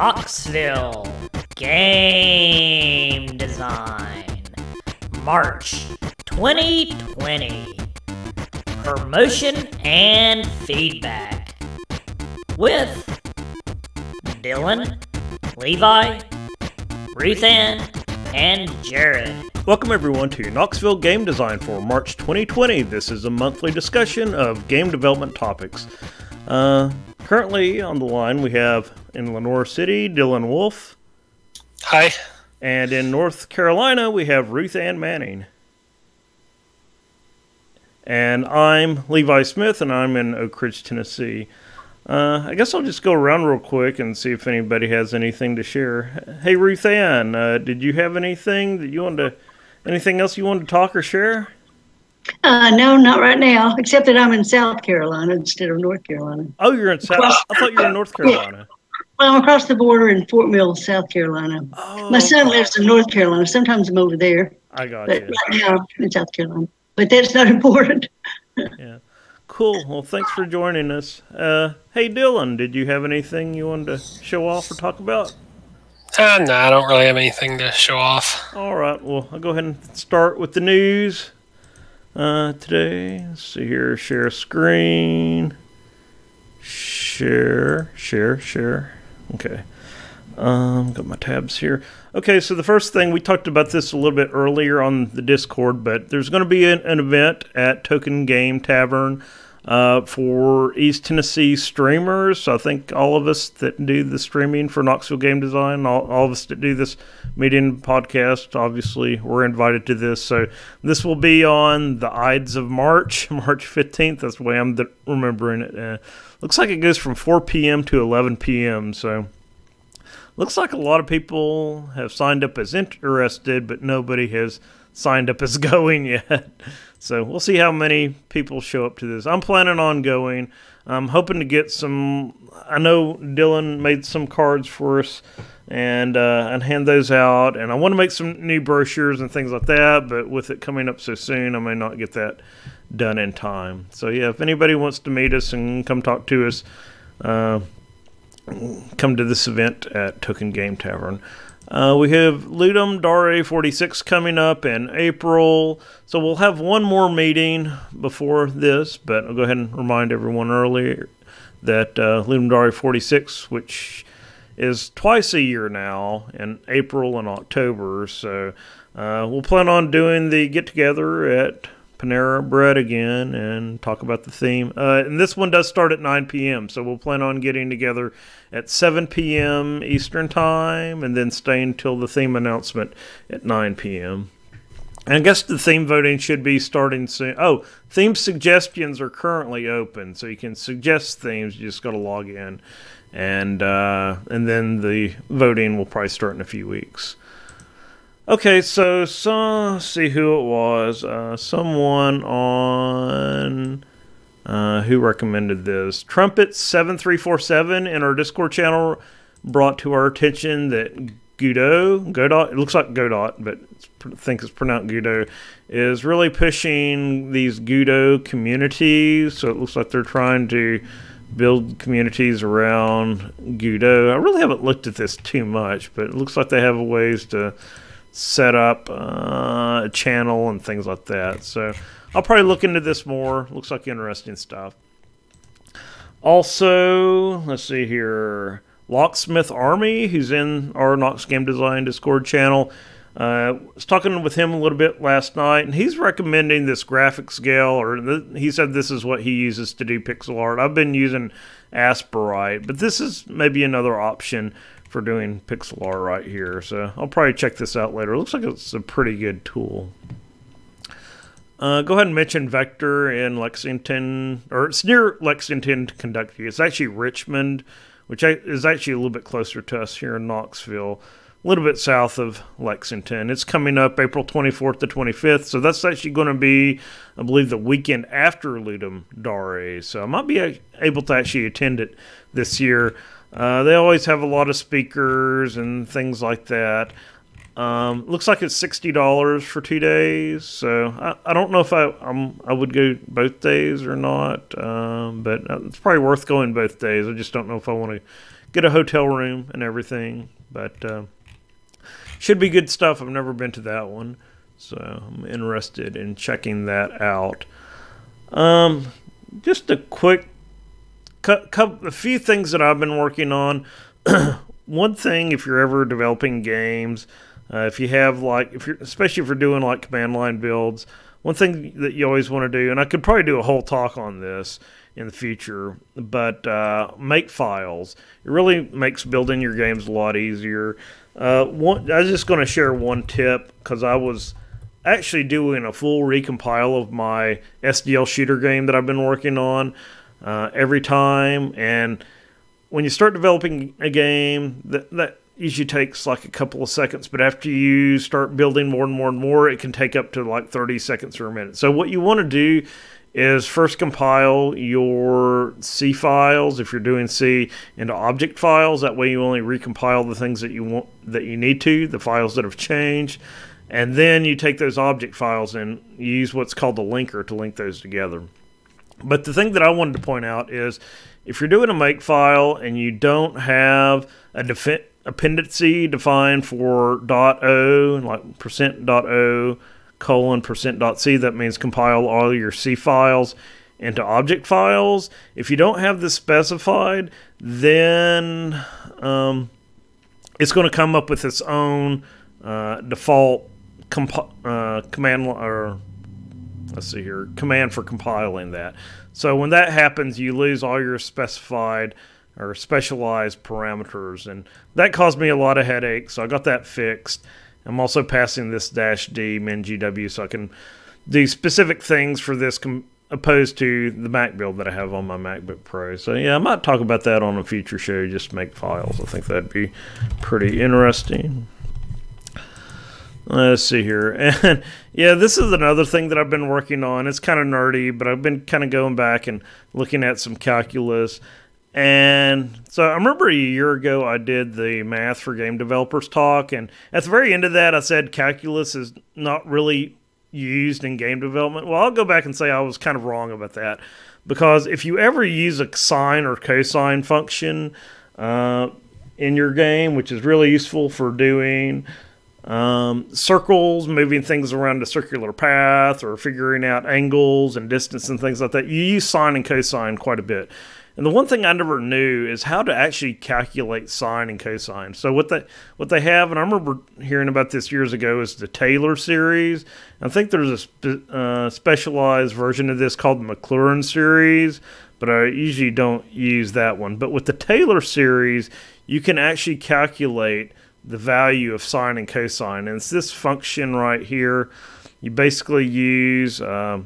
Knoxville Game Design March 2020 Promotion and Feedback with Dylan, Levi, Ruth Ann, and Jared. Welcome everyone to Knoxville Game Design for March 2020. This is a monthly discussion of game development topics. Uh, currently on the line we have in Lenoir City Dylan Wolf. Hi. And in North Carolina we have Ruth Ann Manning. And I'm Levi Smith and I'm in Oak Ridge, Tennessee. Uh, I guess I'll just go around real quick and see if anybody has anything to share. Hey Ruth Ann, uh, did you have anything that you wanted to Anything else you wanted to talk or share? Uh, no, not right now, except that I'm in South Carolina instead of North Carolina. Oh, you're in South. I thought you were in North Carolina. Well, I'm across the border in Fort Mill, South Carolina. Oh, My son lives in North Carolina. Sometimes I'm over there. I got but you. Right now, in South Carolina. But that's not important. yeah. Cool. Well, thanks for joining us. Uh, hey, Dylan, did you have anything you wanted to show off or talk about? Uh, no, I don't really have anything to show off. All right. Well, I'll go ahead and start with the news uh, today. Let's see here. Share screen. Share, share, share. Okay. Um, got my tabs here. Okay, so the first thing we talked about this a little bit earlier on the Discord, but there's going to be an, an event at Token Game Tavern uh, for East Tennessee streamers. I think all of us that do the streaming for Knoxville Game Design, all, all of us that do this meeting podcast, obviously we're invited to this. So this will be on the Ides of March, March 15th. That's the way I'm remembering it. Uh, looks like it goes from 4 p.m. to 11 p.m. So looks like a lot of people have signed up as interested, but nobody has signed up as going yet. So we'll see how many people show up to this. I'm planning on going. I'm hoping to get some. I know Dylan made some cards for us, and uh, and hand those out. And I want to make some new brochures and things like that. But with it coming up so soon, I may not get that done in time. So yeah, if anybody wants to meet us and come talk to us, uh, come to this event at Token Game Tavern. Uh, we have Ludum Dare 46 coming up in April. So we'll have one more meeting before this, but I'll go ahead and remind everyone earlier that uh, Ludum Dare 46, which is twice a year now in April and October. So uh, we'll plan on doing the get together at Panera Bread again and talk about the theme. Uh, and this one does start at 9 p.m., so we'll plan on getting together at 7 p.m. Eastern Time and then staying until the theme announcement at 9 p.m. And I guess the theme voting should be starting soon. Oh, theme suggestions are currently open, so you can suggest themes. You just got to log in, and uh, and then the voting will probably start in a few weeks. Okay, so, so see who it was. Uh, someone on uh, who recommended this. Trumpet seven three four seven in our Discord channel brought to our attention that Godot, Godot, it looks like Godot, but I think it's pronounced Godot, is really pushing these Godot communities. So it looks like they're trying to build communities around Godot. I really haven't looked at this too much, but it looks like they have a ways to set up uh, a channel and things like that. So I'll probably look into this more. Looks like interesting stuff. Also, let's see here. Locksmith Army, who's in our Knox Game Design Discord channel. Uh, was talking with him a little bit last night, and he's recommending this GraphicsGale, or th- he said this is what he uses to do pixel art. I've been using Aseprite, but this is maybe another option for doing pixel art right here. So I'll probably check this out later. It looks like it's a pretty good tool. Uh, go ahead and mention Vector in Lexington, or it's near Lexington, Kentucky. It's actually Richmond, which is actually a little bit closer to us here in Knoxville, a little bit south of Lexington. It's coming up April 24th to 25th, so that's actually going to be, I believe, the weekend after Ludum Dare. So I might be able to actually attend it this year. Uh, they always have a lot of speakers and things like that. Um, looks like it's sixty dollars for two days, so I, I don't know if I I'm, i would go both days or not. Um, but uh, it's probably worth going both days. I just don't know if I want to get a hotel room and everything. But uh, should be good stuff. I've never been to that one, so I'm interested in checking that out. Um, just a quick, a few things that I've been working on. one thing, if you're ever developing games, uh, if you have like, if you're especially if you're doing like command line builds, one thing that you always want to do, and I could probably do a whole talk on this in the future, but uh, make files. It really makes building your games a lot easier. Uh, one, I was just going to share one tip because I was actually doing a full recompile of my SDL shooter game that I've been working on uh, every time. And when you start developing a game, that, that usually takes like a couple of seconds. But after you start building more and more and more, it can take up to like 30 seconds or a minute. So what you want to do is first compile your C files if you're doing C into object files. That way you only recompile the things that you want that you need to, the files that have changed. And then you take those object files and use what's called a linker to link those together. But the thing that I wanted to point out is if you're doing a make file and you don't have a dependency defined for .o, like percent %o, colon percent .c, that means compile all your C files into object files. If you don't have this specified, then um, it's going to come up with its own uh, default uh, command or let's see here command for compiling that. So when that happens, you lose all your specified or specialized parameters, and that caused me a lot of headaches. So I got that fixed. I'm also passing this dash D min GW so I can do specific things for this opposed to the Mac build that I have on my MacBook Pro. So yeah, I might talk about that on a future show. Just make files. I think that'd be pretty interesting. Let's see here. And yeah, this is another thing that I've been working on. It's kind of nerdy, but I've been kind of going back and looking at some calculus. And so I remember a year ago I did the math for game developers talk, and at the very end of that I said calculus is not really used in game development. Well, I'll go back and say I was kind of wrong about that because if you ever use a sine or cosine function uh, in your game, which is really useful for doing um, circles, moving things around a circular path, or figuring out angles and distance and things like that, you use sine and cosine quite a bit. And the one thing I never knew is how to actually calculate sine and cosine. So what they what they have, and I remember hearing about this years ago, is the Taylor series. I think there's a spe- uh, specialized version of this called the Maclaurin series, but I usually don't use that one. But with the Taylor series, you can actually calculate the value of sine and cosine, and it's this function right here. You basically use uh,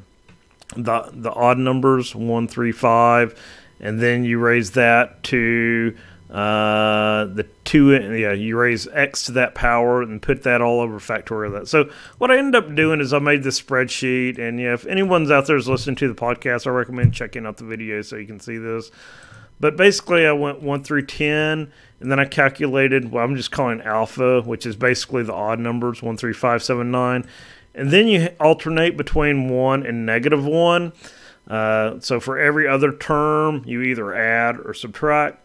the the odd numbers one, three, five and then you raise that to uh, the two. Yeah, you raise x to that power and put that all over factorial that. So what I ended up doing is I made this spreadsheet, and yeah, if anyone's out there is listening to the podcast, I recommend checking out the video so you can see this. But basically, I went one through ten, and then I calculated. Well, I'm just calling alpha, which is basically the odd numbers one, three, five, seven, nine, and then you alternate between one and negative one. Uh, so for every other term, you either add or subtract.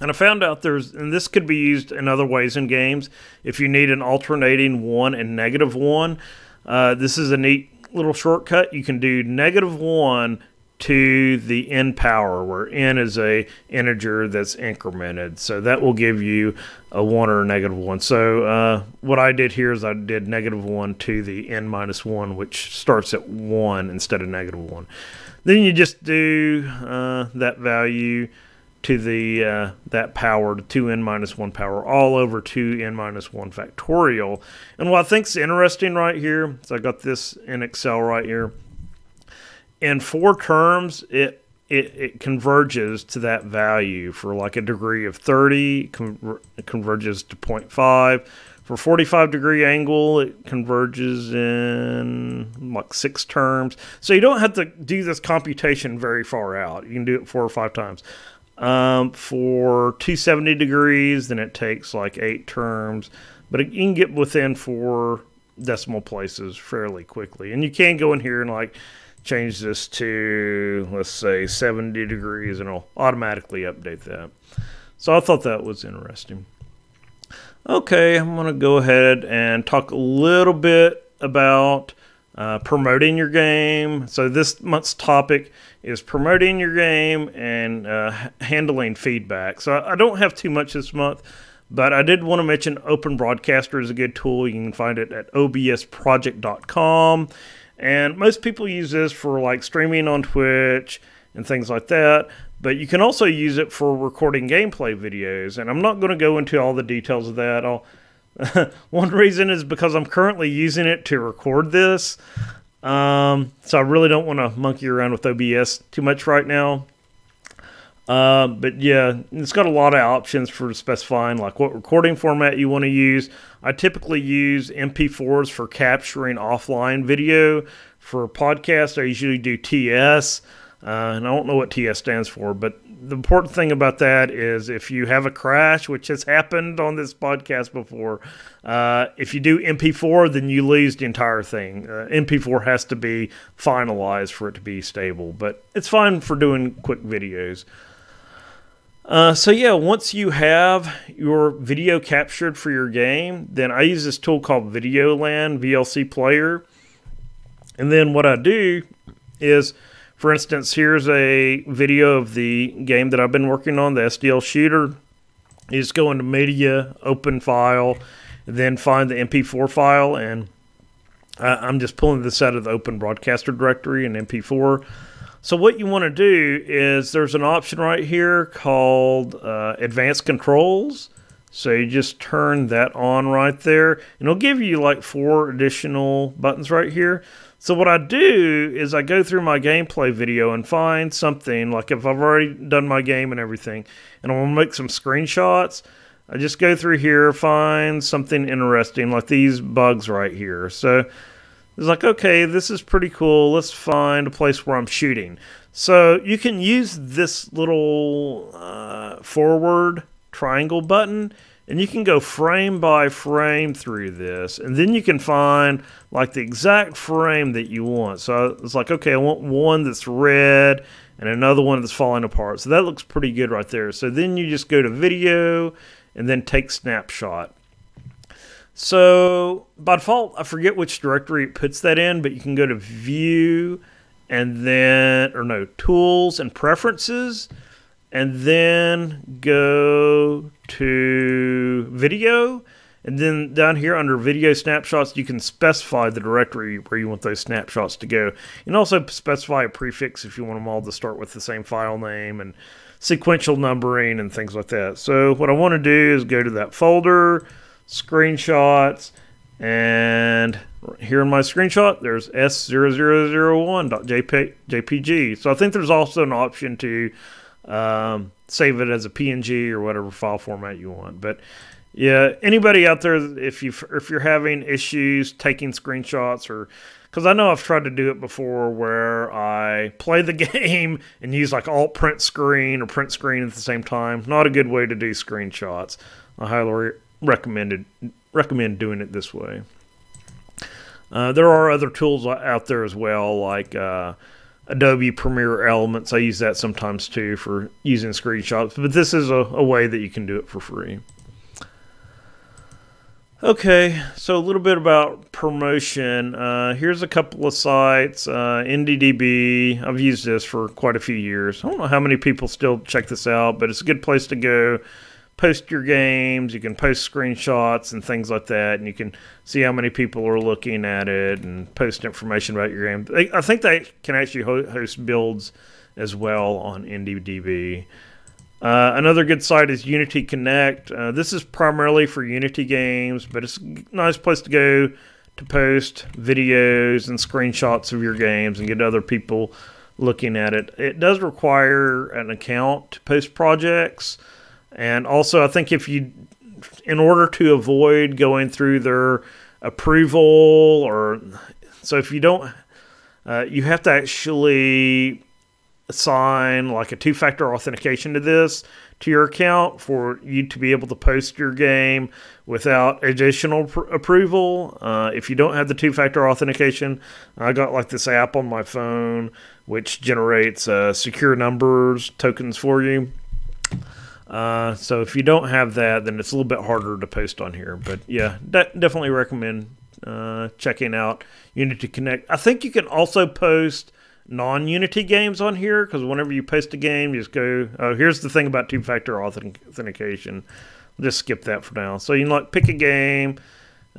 And I found out there's, and this could be used in other ways in games. If you need an alternating one and negative one, uh, this is a neat little shortcut. You can do negative one to the n power, where n is a integer that's incremented. So that will give you a one or a negative one. So uh, what I did here is I did negative one to the n minus one, which starts at one instead of negative one. Then you just do uh, that value to the uh, that power to 2n minus 1 power all over 2n minus 1 factorial. And what I think is interesting right here, so I got this in Excel right here. In four terms, it it, it converges to that value for like a degree of 30, conver- it converges to 0.5. For 45 degree angle, it converges in like six terms. So you don't have to do this computation very far out. You can do it four or five times. Um, for 270 degrees, then it takes like eight terms, but you can get within four decimal places fairly quickly. And you can go in here and like change this to, let's say, 70 degrees, and it'll automatically update that. So I thought that was interesting. Okay, I'm going to go ahead and talk a little bit about uh, promoting your game. So this month's topic is promoting your game and uh, handling feedback. So I don't have too much this month, but I did want to mention Open Broadcaster is a good tool. You can find it at obsproject.com. And most people use this for like streaming on Twitch and things like that. But you can also use it for recording gameplay videos. And I'm not going to go into all the details of that. I'll one reason is because I'm currently using it to record this. Um, so I really don't want to monkey around with OBS too much right now. Uh, but yeah, it's got a lot of options for specifying like what recording format you want to use. I typically use MP4s for capturing offline video. For podcast, I usually do TS. Uh, and I don't know what TS stands for, but the important thing about that is if you have a crash, which has happened on this podcast before, uh, if you do MP4, then you lose the entire thing. Uh, MP4 has to be finalized for it to be stable, but it's fine for doing quick videos. Uh, so yeah, once you have your video captured for your game, then I use this tool called VideoLAN VLC Player. And then what I do is for instance, here's a video of the game that I've been working on, the SDL shooter. You just go into media, open file, then find the MP4 file, and I'm just pulling this out of the open broadcaster directory in MP4. So what you want to do is there's an option right here called uh, Advanced Controls. So you just turn that on right there, and it'll give you like four additional buttons right here. So what I do is I go through my gameplay video and find something like if I've already done my game and everything, and I want to make some screenshots. I just go through here, find something interesting like these bugs right here. So it's like, okay, this is pretty cool. Let's find a place where I'm shooting. So you can use this little uh, forward triangle button and you can go frame by frame through this and then you can find like the exact frame that you want so it's like okay i want one that's red and another one that's falling apart so that looks pretty good right there so then you just go to video and then take snapshot so by default i forget which directory it puts that in but you can go to view and then or no tools and preferences and then go to video. And then down here under video snapshots, you can specify the directory where you want those snapshots to go. And also specify a prefix if you want them all to start with the same file name and sequential numbering and things like that. So what I want to do is go to that folder, screenshots, and here in my screenshot, there's S0001.jpg. So I think there's also an option to um, save it as a PNG or whatever file format you want. But yeah, anybody out there, if you if you're having issues taking screenshots or because I know I've tried to do it before where I play the game and use like alt print screen or print screen at the same time. Not a good way to do screenshots. I highly recommended recommend doing it this way. Uh, there are other tools out there as well, like uh, Adobe Premiere Elements. I use that sometimes too for using screenshots, but this is a, a way that you can do it for free. Okay, so a little bit about promotion. Uh, here's a couple of sites. Uh, IndieDB, I've used this for quite a few years. I don't know how many people still check this out, but it's a good place to go post your games, you can post screenshots and things like that, and you can see how many people are looking at it and post information about your game. I think they can actually host builds as well on IndieDB. Uh, another good site is Unity Connect. Uh, this is primarily for Unity games, but it's a nice place to go to post videos and screenshots of your games and get other people looking at it. It does require an account to post projects. And also, I think if you, in order to avoid going through their approval, or so if you don't, uh, you have to actually assign like a two factor authentication to this to your account for you to be able to post your game without additional pr- approval. Uh, if you don't have the two factor authentication, I got like this app on my phone which generates uh, secure numbers tokens for you. Uh, so if you don't have that, then it's a little bit harder to post on here. But yeah, de- definitely recommend uh, checking out Unity Connect. I think you can also post non-Unity games on here because whenever you post a game, you just go. Oh, here's the thing about two-factor authentication. Just skip that for now. So you can like pick a game.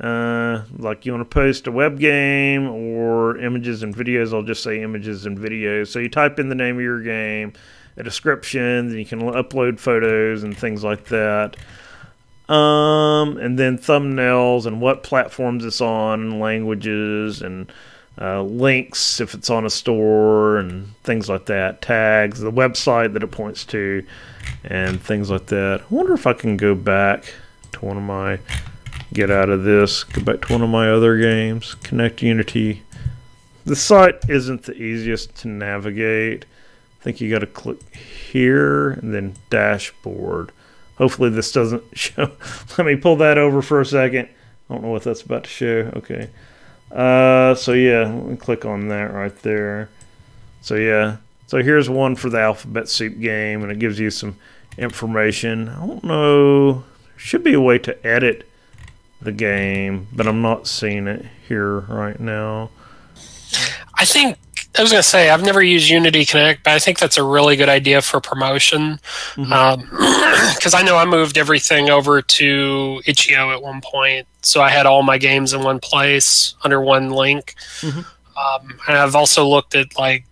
Uh, like you want to post a web game or images and videos, I'll just say images and videos. So you type in the name of your game, a description, then you can upload photos and things like that. Um, and then thumbnails and what platforms it's on, languages and uh, links if it's on a store and things like that, tags, the website that it points to, and things like that. I wonder if I can go back to one of my get out of this, go back to one of my other games, Connect Unity. The site isn't the easiest to navigate. I think you got to click here and then dashboard. Hopefully this doesn't show. Let me pull that over for a second. I don't know what that's about to show. Okay. Uh, so yeah, let me click on that right there. So yeah, so here's one for the Alphabet Soup game, and it gives you some information. I don't know. Should be a way to edit the game, but I'm not seeing it here right now. I think I was going to say I've never used Unity Connect, but I think that's a really good idea for promotion. Because mm-hmm. um, I know I moved everything over to itch.io at one point, so I had all my games in one place under one link. Mm-hmm. Um, and I've also looked at like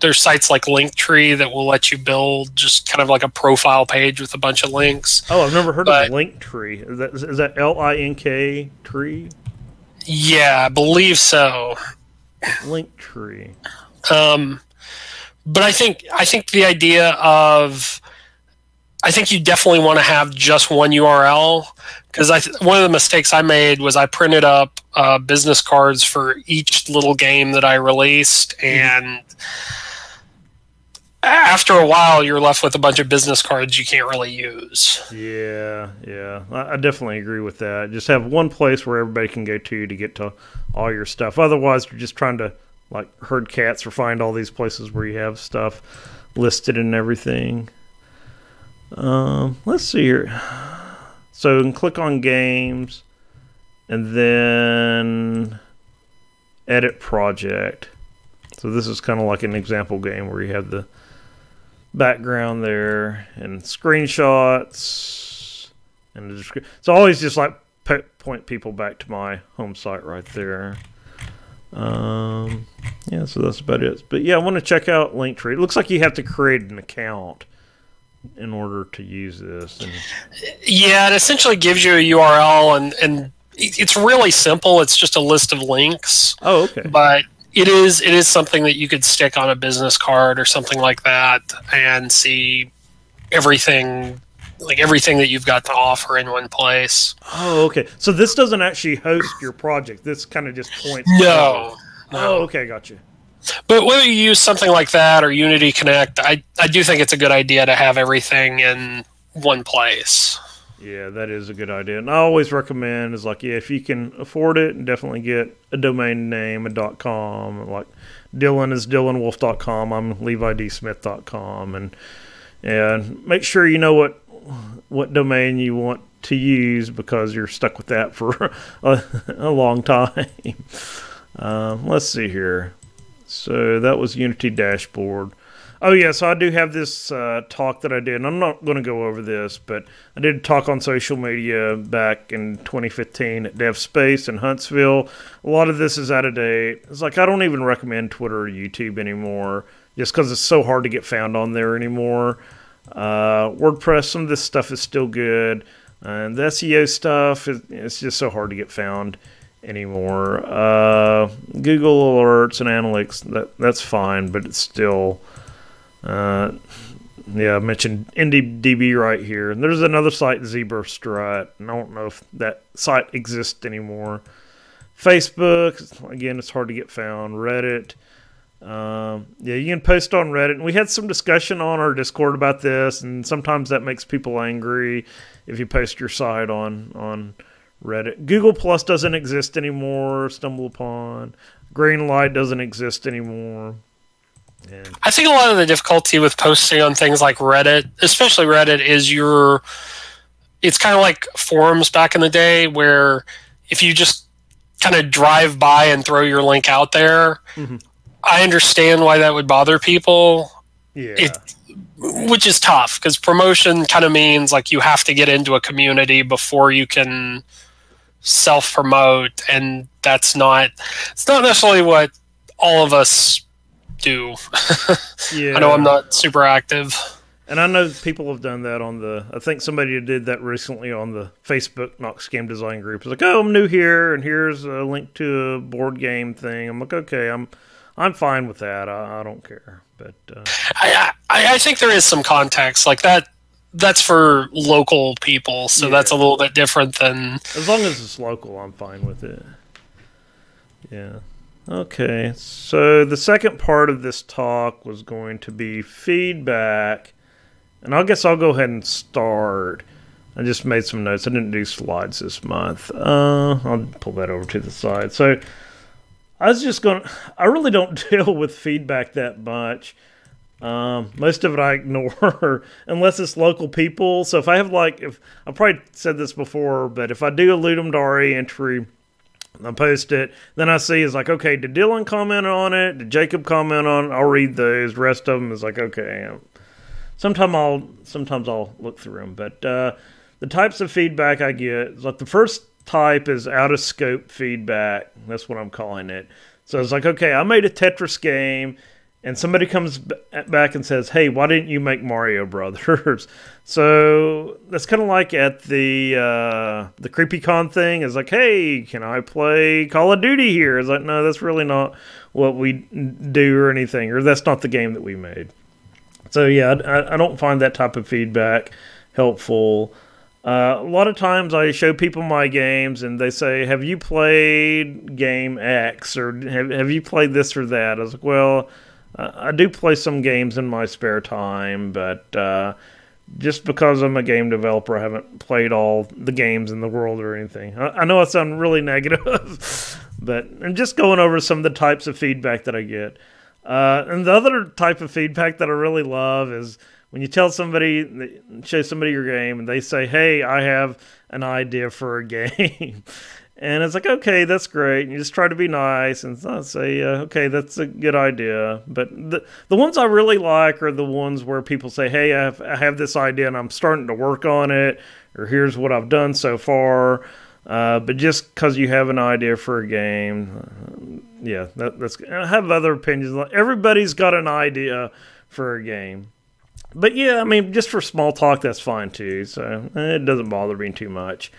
there's sites like Linktree that will let you build just kind of like a profile page with a bunch of links. Oh, I've never heard but, of Linktree. Is that is that L I N K tree? Yeah, I believe so. Linktree. Um, but I think I think the idea of I think you definitely want to have just one URL because I th- one of the mistakes I made was I printed up uh, business cards for each little game that I released mm-hmm. and. After a while, you're left with a bunch of business cards you can't really use. Yeah, yeah, I, I, definitely agree with that. Just have one place where everybody can go to to get to all your stuff. Otherwise, you're just trying to like herd cats or find all these places where you have stuff listed and everything. Um, let's see here. So, and click on games, and then edit project. So this is kind of like an example game where you have the background there and screenshots and the description. It's always just like point people back to my home site right there. Um, yeah, so that's about it. But yeah, I want to check out Linktree. It looks like you have to create an account in order to use this. And... Yeah, it essentially gives you a URL and and it's really simple. It's just a list of links. Oh, okay. But it is it is something that you could stick on a business card or something like that and see everything like everything that you've got to offer in one place. Oh, okay. So this doesn't actually host your project. This kind of just points. No. no. Oh, okay, got you. But whether you use something like that or Unity Connect, I I do think it's a good idea to have everything in one place. Yeah, that is a good idea. And I always recommend is like, yeah, if you can afford it, definitely get a domain name, a dot .com. Like Dylan is dylanwolf.com. I'm levidsmith.com. And and make sure you know what what domain you want to use because you're stuck with that for a, a long time. Um, let's see here. So that was Unity Dashboard. Oh yeah, so I do have this uh, talk that I did, and I'm not going to go over this, but I did a talk on social media back in 2015 at DevSpace in Huntsville. A lot of this is out of date. It's like I don't even recommend Twitter or YouTube anymore, just because it's so hard to get found on there anymore. Uh, WordPress, some of this stuff is still good, and the SEO stuff is it's just so hard to get found anymore. Uh, Google Alerts and Analytics, that that's fine, but it's still uh, yeah, I mentioned IndieDB right here. And there's another site, ZebraStrut. And I don't know if that site exists anymore. Facebook, again, it's hard to get found. Reddit. Um, yeah, you can post on Reddit. And we had some discussion on our Discord about this. And sometimes that makes people angry if you post your site on, on Reddit. Google Plus doesn't exist anymore. Stumble upon. Greenlight doesn't exist anymore. And I think a lot of the difficulty with posting on things like Reddit, especially Reddit, is your. It's kind of like forums back in the day where if you just kind of drive by and throw your link out there, mm-hmm. I understand why that would bother people. Yeah. It, which is tough because promotion kind of means like you have to get into a community before you can self promote and that's not it's not necessarily what all of us do yeah. i know i'm not super active and i know people have done that on the i think somebody did that recently on the facebook Knox game design group it's like oh i'm new here and here's a link to a board game thing i'm like okay i'm i'm fine with that i, I don't care but uh, I, I, I think there is some context like that. That's for local people, so yeah. that's a little bit different than. As long as it's local, I'm fine with it. Yeah. Okay. So the second part of this talk was going to be feedback, and I guess I'll go ahead and start. I just made some notes. I didn't do slides this month. Uh, I'll pull that over to the side. So I was just going. To, I really don't deal with feedback that much. Um, most of it I ignore unless it's local people. So if I have like, if I probably said this before, but if I do a Ludum Dare entry, I post it, then I see is like, okay, did Dylan comment on it? Did Jacob comment on? it? I'll read those. Rest of them is like, okay. Sometimes I'll sometimes I'll look through them, but uh, the types of feedback I get like the first type is out of scope feedback. That's what I'm calling it. So it's like, okay, I made a Tetris game and somebody comes back and says, "Hey, why didn't you make Mario Brothers?" so that's kind of like at the uh, the CreepyCon thing. Is like, "Hey, can I play Call of Duty here?" Is like, no, that's really not what we do or anything, or that's not the game that we made. So yeah, I, I don't find that type of feedback helpful. Uh, a lot of times I show people my games and they say, Have you played game X or have, have you played this or that? I was like, Well, uh, I do play some games in my spare time, but uh, just because I'm a game developer, I haven't played all the games in the world or anything. I, I know I sound really negative, but I'm just going over some of the types of feedback that I get. Uh, and the other type of feedback that I really love is when you tell somebody, show somebody your game, and they say, "Hey, I have an idea for a game," And it's like, okay, that's great. And you just try to be nice and say, uh, okay, that's a good idea. But the, the ones I really like are the ones where people say, hey, I have, I have this idea and I'm starting to work on it, or here's what I've done so far. Uh, but just because you have an idea for a game, yeah, that, that's. I have other opinions. Everybody's got an idea for a game. But yeah, I mean, just for small talk, that's fine too. So it doesn't bother me too much.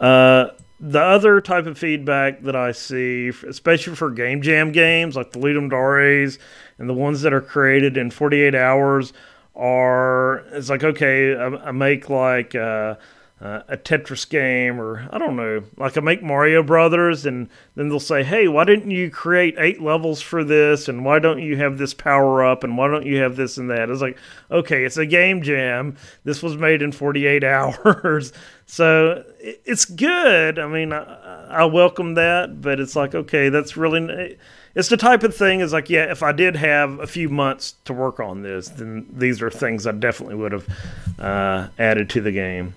Uh, the other type of feedback that I see, especially for game jam games like the Ludum Dares and the ones that are created in 48 hours, are it's like okay, I, I make like. Uh, uh, a Tetris game, or I don't know, like I make Mario Brothers, and then they'll say, "Hey, why didn't you create eight levels for this? And why don't you have this power up? And why don't you have this and that?" It's like, okay, it's a game jam. This was made in 48 hours, so it's good. I mean, I, I welcome that, but it's like, okay, that's really. It's the type of thing is like, yeah, if I did have a few months to work on this, then these are things I definitely would have uh, added to the game.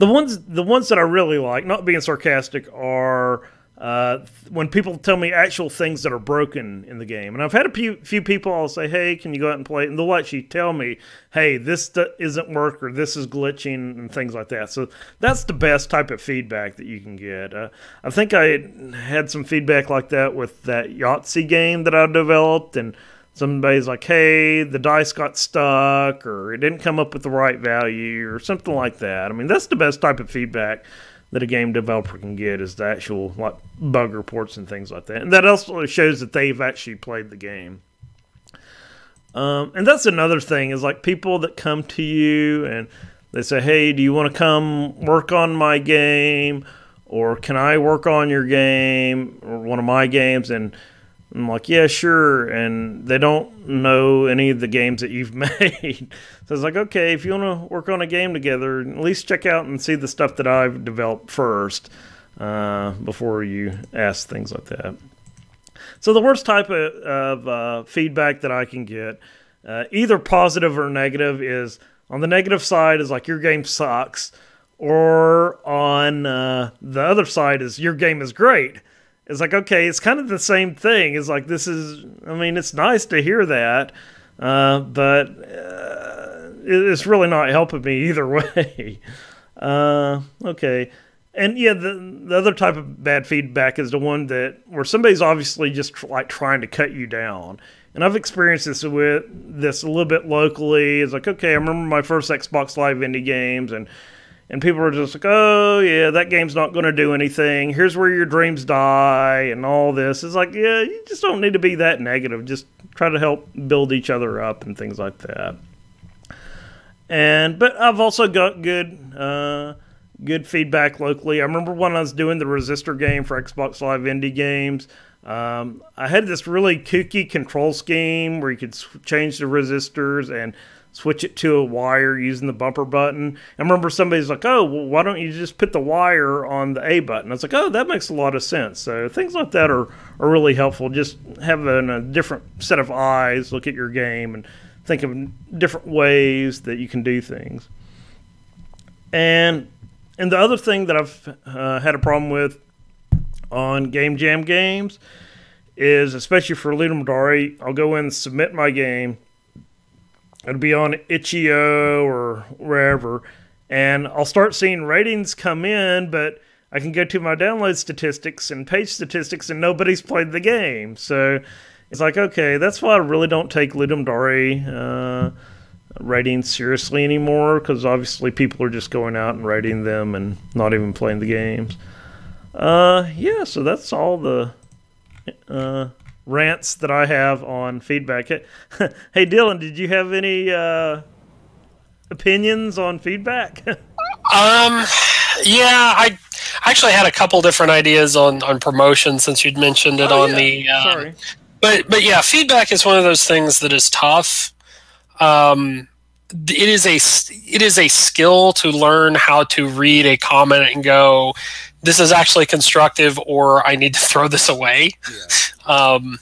The ones the ones that I really like, not being sarcastic, are uh, when people tell me actual things that are broken in the game. And I've had a few, few people, I'll say, hey, can you go out and play? And they'll actually tell me, hey, this isn't work or this is glitching and things like that. So that's the best type of feedback that you can get. Uh, I think I had some feedback like that with that Yahtzee game that I developed. And somebody's like, hey, the dice got stuck, or it didn't come up with the right value, or something like that. I mean, that's the best type of feedback that a game developer can get is the actual like bug reports and things like that. And that also shows that they've actually played the game. Um, and that's another thing is like people that come to you and they say, "Hey, do you want to come work on my game?" or "Can I work on your game or one of my games?" and I'm like, yeah, sure. And they don't know any of the games that you've made. so it's like, okay, if you want to work on a game together, at least check out and see the stuff that I've developed first uh, before you ask things like that. So the worst type of, of uh, feedback that I can get, uh, either positive or negative, is on the negative side is like your game sucks, or on uh, the other side is your game is great. It's like okay, it's kind of the same thing. It's like this is. I mean, it's nice to hear that, uh, but uh, it's really not helping me either way. Uh, okay. And yeah, the, the other type of bad feedback is the one that where somebody's obviously just like trying to cut you down. And I've experienced this with this a little bit locally. It's like, okay, I remember my first Xbox Live indie games, and and people are just like, oh yeah, that game's not going to do anything. Here's where your dreams die, and all this. It's like, yeah, you just don't need to be that negative. Just try to help build each other up and things like that. And but I've also got good. Uh, good feedback locally. I remember when I was doing the Resistor game for Xbox Live Indie Games. Um, I had this really kooky control scheme where you could change the resistors and switch it to a wire using the bumper button. I remember somebody's like, "Oh, well, why don't you just put the wire on the A button?" I was like, "Oh, that makes a lot of sense." So things like that are are really helpful. Just having a different set of eyes look at your game and think of different ways that you can do things. And and the other thing that I've uh, had a problem with on Game Jam games is, especially for Ludum Dare, I'll go in and submit my game. It'll be on itch.io or wherever, and I'll start seeing ratings come in, but I can go to my download statistics and page statistics, and nobody's played the game. So it's like, okay, that's why I really don't take Ludum Dare. Uh, writing seriously anymore because obviously people are just going out and writing them and not even playing the games. Uh, yeah, so that's all the uh, rants that I have on feedback. Hey, hey Dylan, did you have any uh, opinions on feedback? um, yeah, I actually had a couple different ideas on on promotion since you'd mentioned it oh, on yeah. the. Uh, Sorry. But but yeah, feedback is one of those things that is tough um, it is a it is a skill to learn how to read a comment and go, this is actually constructive, or I need to throw this away. Yeah. Um,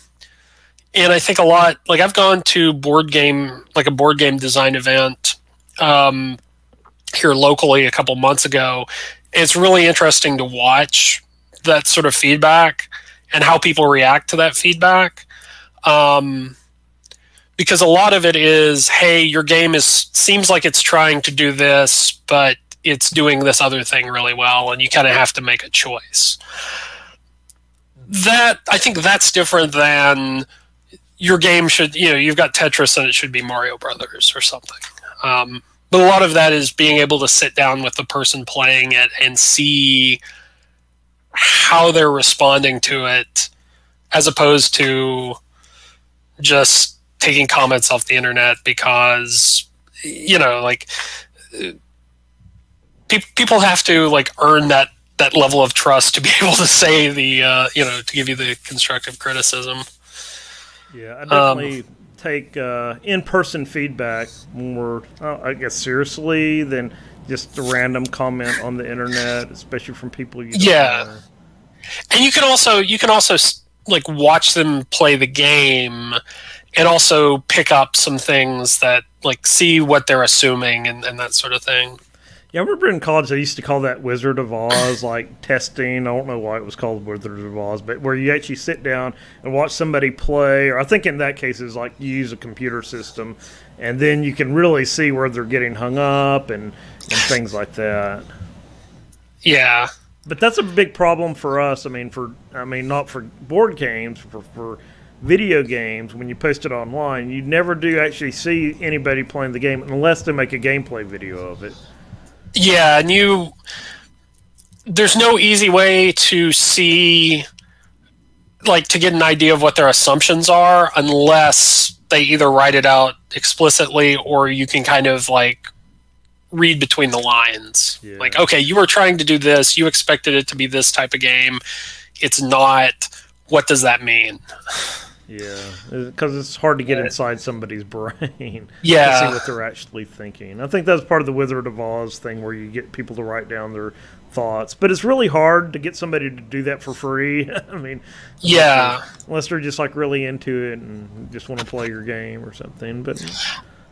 and I think a lot like I've gone to board game like a board game design event um, here locally a couple months ago. It's really interesting to watch that sort of feedback and how people react to that feedback. Um, because a lot of it is hey your game is seems like it's trying to do this but it's doing this other thing really well and you kind of have to make a choice. That i think that's different than your game should you know you've got tetris and it should be mario brothers or something. Um, but a lot of that is being able to sit down with the person playing it and see how they're responding to it as opposed to just taking comments off the internet because you know like pe- people have to like earn that that level of trust to be able to say the uh, you know to give you the constructive criticism yeah i definitely um, take uh, in-person feedback more uh, i guess seriously than just a random comment on the internet especially from people you yeah know. and you can also you can also like watch them play the game and also pick up some things that like see what they're assuming and, and that sort of thing. Yeah, I remember in college they used to call that Wizard of Oz, like testing. I don't know why it was called Wizard of Oz, but where you actually sit down and watch somebody play, or I think in that case it's like you use a computer system, and then you can really see where they're getting hung up and, and things like that. Yeah, but that's a big problem for us. I mean, for I mean, not for board games, for for video games when you post it online, you never do actually see anybody playing the game unless they make a gameplay video of it. Yeah, and you there's no easy way to see like to get an idea of what their assumptions are unless they either write it out explicitly or you can kind of like read between the lines. Yeah. Like, okay, you were trying to do this, you expected it to be this type of game. It's not. What does that mean? Yeah, because it's hard to get inside somebody's brain. Yeah, to see what they're actually thinking. I think that's part of the Wizard of Oz thing, where you get people to write down their thoughts. But it's really hard to get somebody to do that for free. I mean, yeah, unless they're just like really into it and just want to play your game or something. But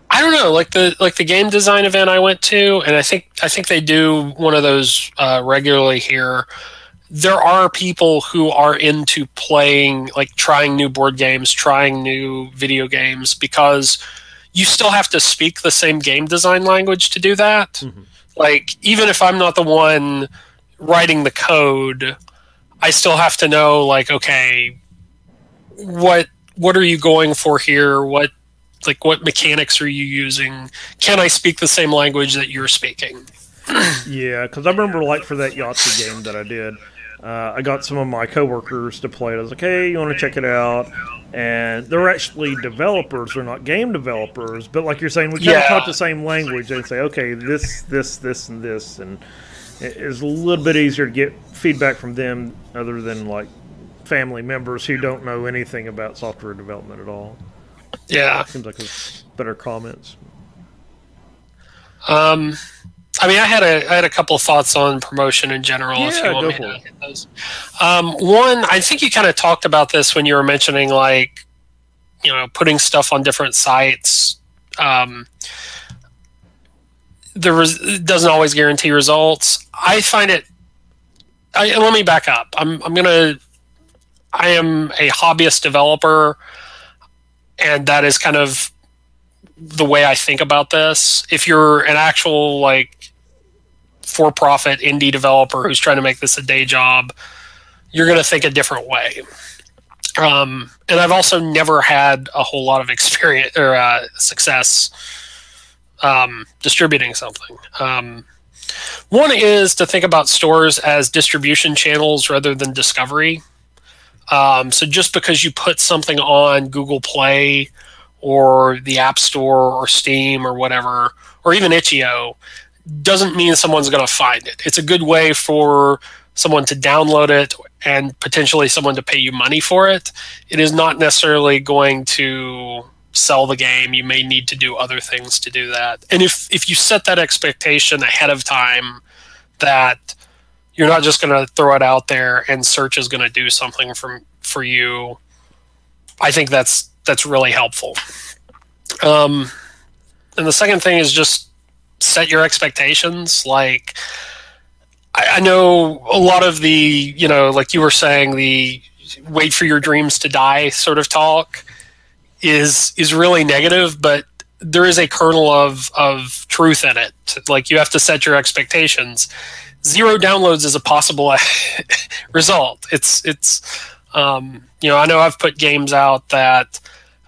I don't know, like the like the game design event I went to, and I think I think they do one of those uh, regularly here. There are people who are into playing, like trying new board games, trying new video games, because you still have to speak the same game design language to do that. Mm-hmm. Like even if I'm not the one writing the code, I still have to know, like, okay, what what are you going for here? What like what mechanics are you using? Can I speak the same language that you're speaking? yeah, because I remember like for that Yahtzee game that I did, uh, I got some of my coworkers to play it. I was like, "Hey, you want to check it out?" And they're actually developers; they're not game developers. But like you're saying, we kind yeah. of talk the same language. They say, "Okay, this, this, this, and this," and it's a little bit easier to get feedback from them, other than like family members who don't know anything about software development at all. Yeah, seems like better comments. Um, I mean, I had a I had a couple of thoughts on promotion in general. Yeah, if you want me to those. Um, one, I think you kind of talked about this when you were mentioning like, you know, putting stuff on different sites. Um, the res- doesn't always guarantee results. I find it. I, let me back up. I'm I'm gonna. I am a hobbyist developer and that is kind of the way I think about this. If you're an actual like for-profit indie developer who's trying to make this a day job, you're going to think a different way. Um, and I've also never had a whole lot of experience or uh, success um, distributing something. Um, one is to think about stores as distribution channels rather than discovery. Um, so just because you put something on Google Play or the App Store or Steam or whatever, or even itch.io, doesn't mean someone's going to find it. It's a good way for someone to download it and potentially someone to pay you money for it. It is not necessarily going to sell the game. You may need to do other things to do that. And if if you set that expectation ahead of time that you're not just going to throw it out there and search is going to do something from for you. I think that's that's really helpful. Um, and the second thing is just set your expectations. Like I, I know a lot of the you know like you were saying the wait for your dreams to die sort of talk is is really negative, but there is a kernel of of truth in it. Like you have to set your expectations zero downloads is a possible result. It's it's um, you know I know I've put games out that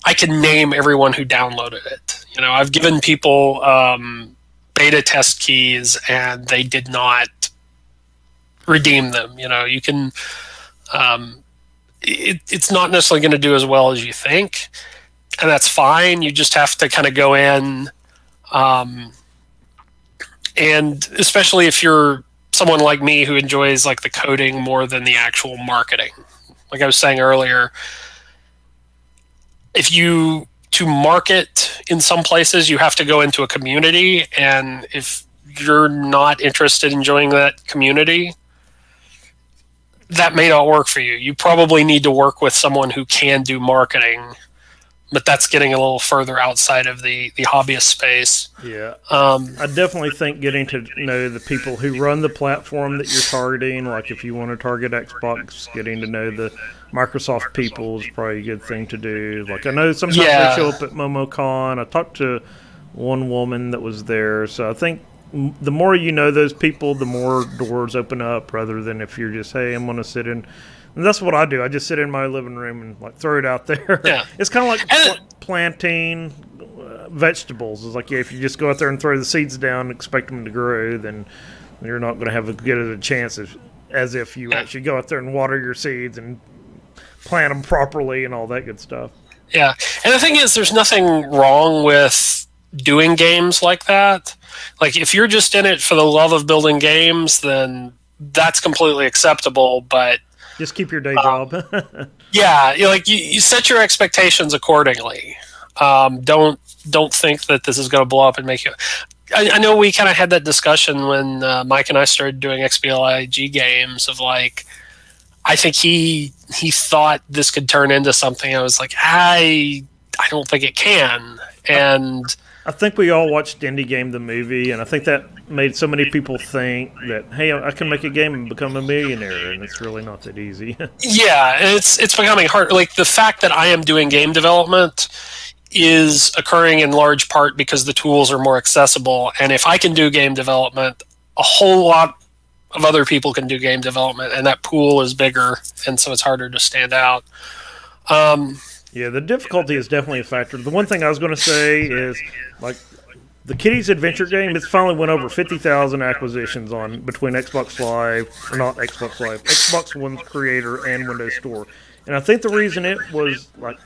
I can name everyone who downloaded it. You know I've given people um, beta test keys and they did not redeem them. You know you can. Um, it, it's not necessarily going to do as well as you think, and that's fine. You just have to kind of go in, um, and especially if you're someone like me who enjoys like the coding more than the actual marketing. Like I was saying earlier, if you to market in some places you have to go into a community and if you're not interested in joining that community that may not work for you. You probably need to work with someone who can do marketing but that's getting a little further outside of the the hobbyist space. Yeah, um, I definitely think getting to know the people who run the platform that you're targeting, like if you want to target Xbox, getting to know the Microsoft people is probably a good thing to do. Like I know sometimes yeah. they show up at MomoCon. I talked to one woman that was there, so I think the more you know those people, the more doors open up. Rather than if you're just, hey, I'm going to sit in and that's what I do. I just sit in my living room and like throw it out there. Yeah. It's kind of like pl- planting uh, vegetables. It's like yeah, if you just go out there and throw the seeds down, and expect them to grow, then you're not going to have as good of a chance as, as if you yeah. actually go out there and water your seeds and plant them properly and all that good stuff. Yeah, and the thing is, there's nothing wrong with doing games like that. Like if you're just in it for the love of building games, then that's completely acceptable. But just keep your day um, job. yeah, you like you, you set your expectations accordingly. Um, don't don't think that this is going to blow up and make you. I, I know we kind of had that discussion when uh, Mike and I started doing XBLIG games of like, I think he he thought this could turn into something. I was like, I I don't think it can, and. I think we all watched Indie Game the movie, and I think that made so many people think that hey, I can make a game and become a millionaire, and it's really not that easy. yeah, it's it's becoming hard. Like the fact that I am doing game development is occurring in large part because the tools are more accessible, and if I can do game development, a whole lot of other people can do game development, and that pool is bigger, and so it's harder to stand out. Um, yeah, the difficulty is definitely a factor. The one thing I was going to say is like the Kitty's Adventure game. It's finally went over fifty thousand acquisitions on between Xbox Live or not Xbox Live, Xbox One's creator and Windows Store. And I think the reason it was like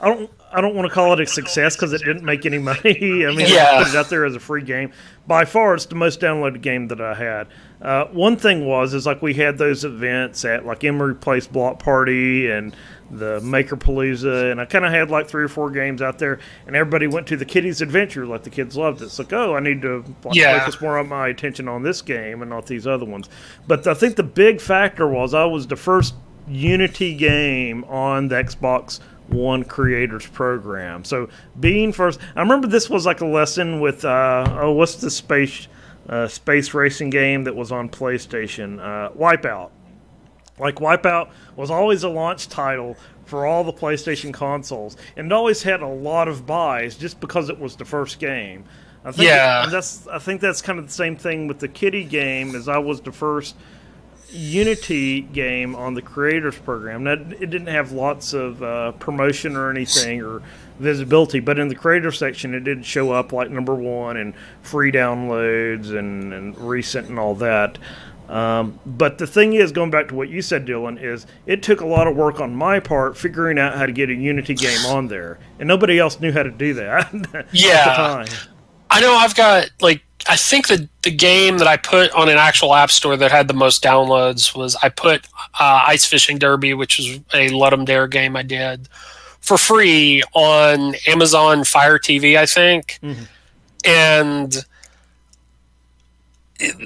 I don't I don't want to call it a success because it didn't make any money. I mean, yeah. put it out there as a free game. By far, it's the most downloaded game that I had. Uh, one thing was is like we had those events at like Emory Place Block Party and the Maker Palooza, and I kind of had like three or four games out there, and everybody went to the Kitty's Adventure, like the kids loved it. It's like, oh, I need to like, yeah. focus more of my attention on this game and not these other ones. But I think the big factor was I was the first Unity game on the Xbox One Creators Program. So being first, I remember this was like a lesson with uh, oh, what's the space uh, space racing game that was on PlayStation? Uh, Wipeout. Like Wipeout was always a launch title for all the PlayStation consoles, and it always had a lot of buys just because it was the first game. I think yeah, that's I think that's kind of the same thing with the Kitty game, as I was the first Unity game on the Creators Program. Now, it didn't have lots of uh, promotion or anything or visibility, but in the Creator section, it did show up like number one and free downloads and, and recent and all that. Um, but the thing is, going back to what you said, Dylan, is it took a lot of work on my part figuring out how to get a Unity game on there, and nobody else knew how to do that. yeah, I know. I've got like I think the the game that I put on an actual app store that had the most downloads was I put uh, Ice Fishing Derby, which was a Ludum Dare game I did for free on Amazon Fire TV, I think, mm-hmm. and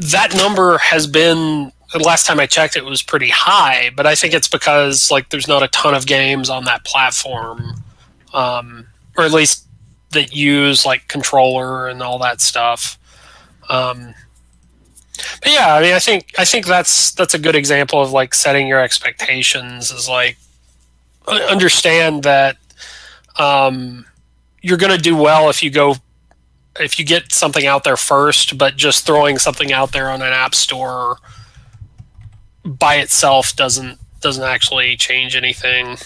that number has been the last time I checked it was pretty high, but I think it's because like there's not a ton of games on that platform, um, or at least that use like controller and all that stuff. Um, but yeah, I mean, I think I think that's that's a good example of like setting your expectations. Is like understand that um, you're going to do well if you go if you get something out there first, but just throwing something out there on an app store by itself doesn't doesn't actually change anything.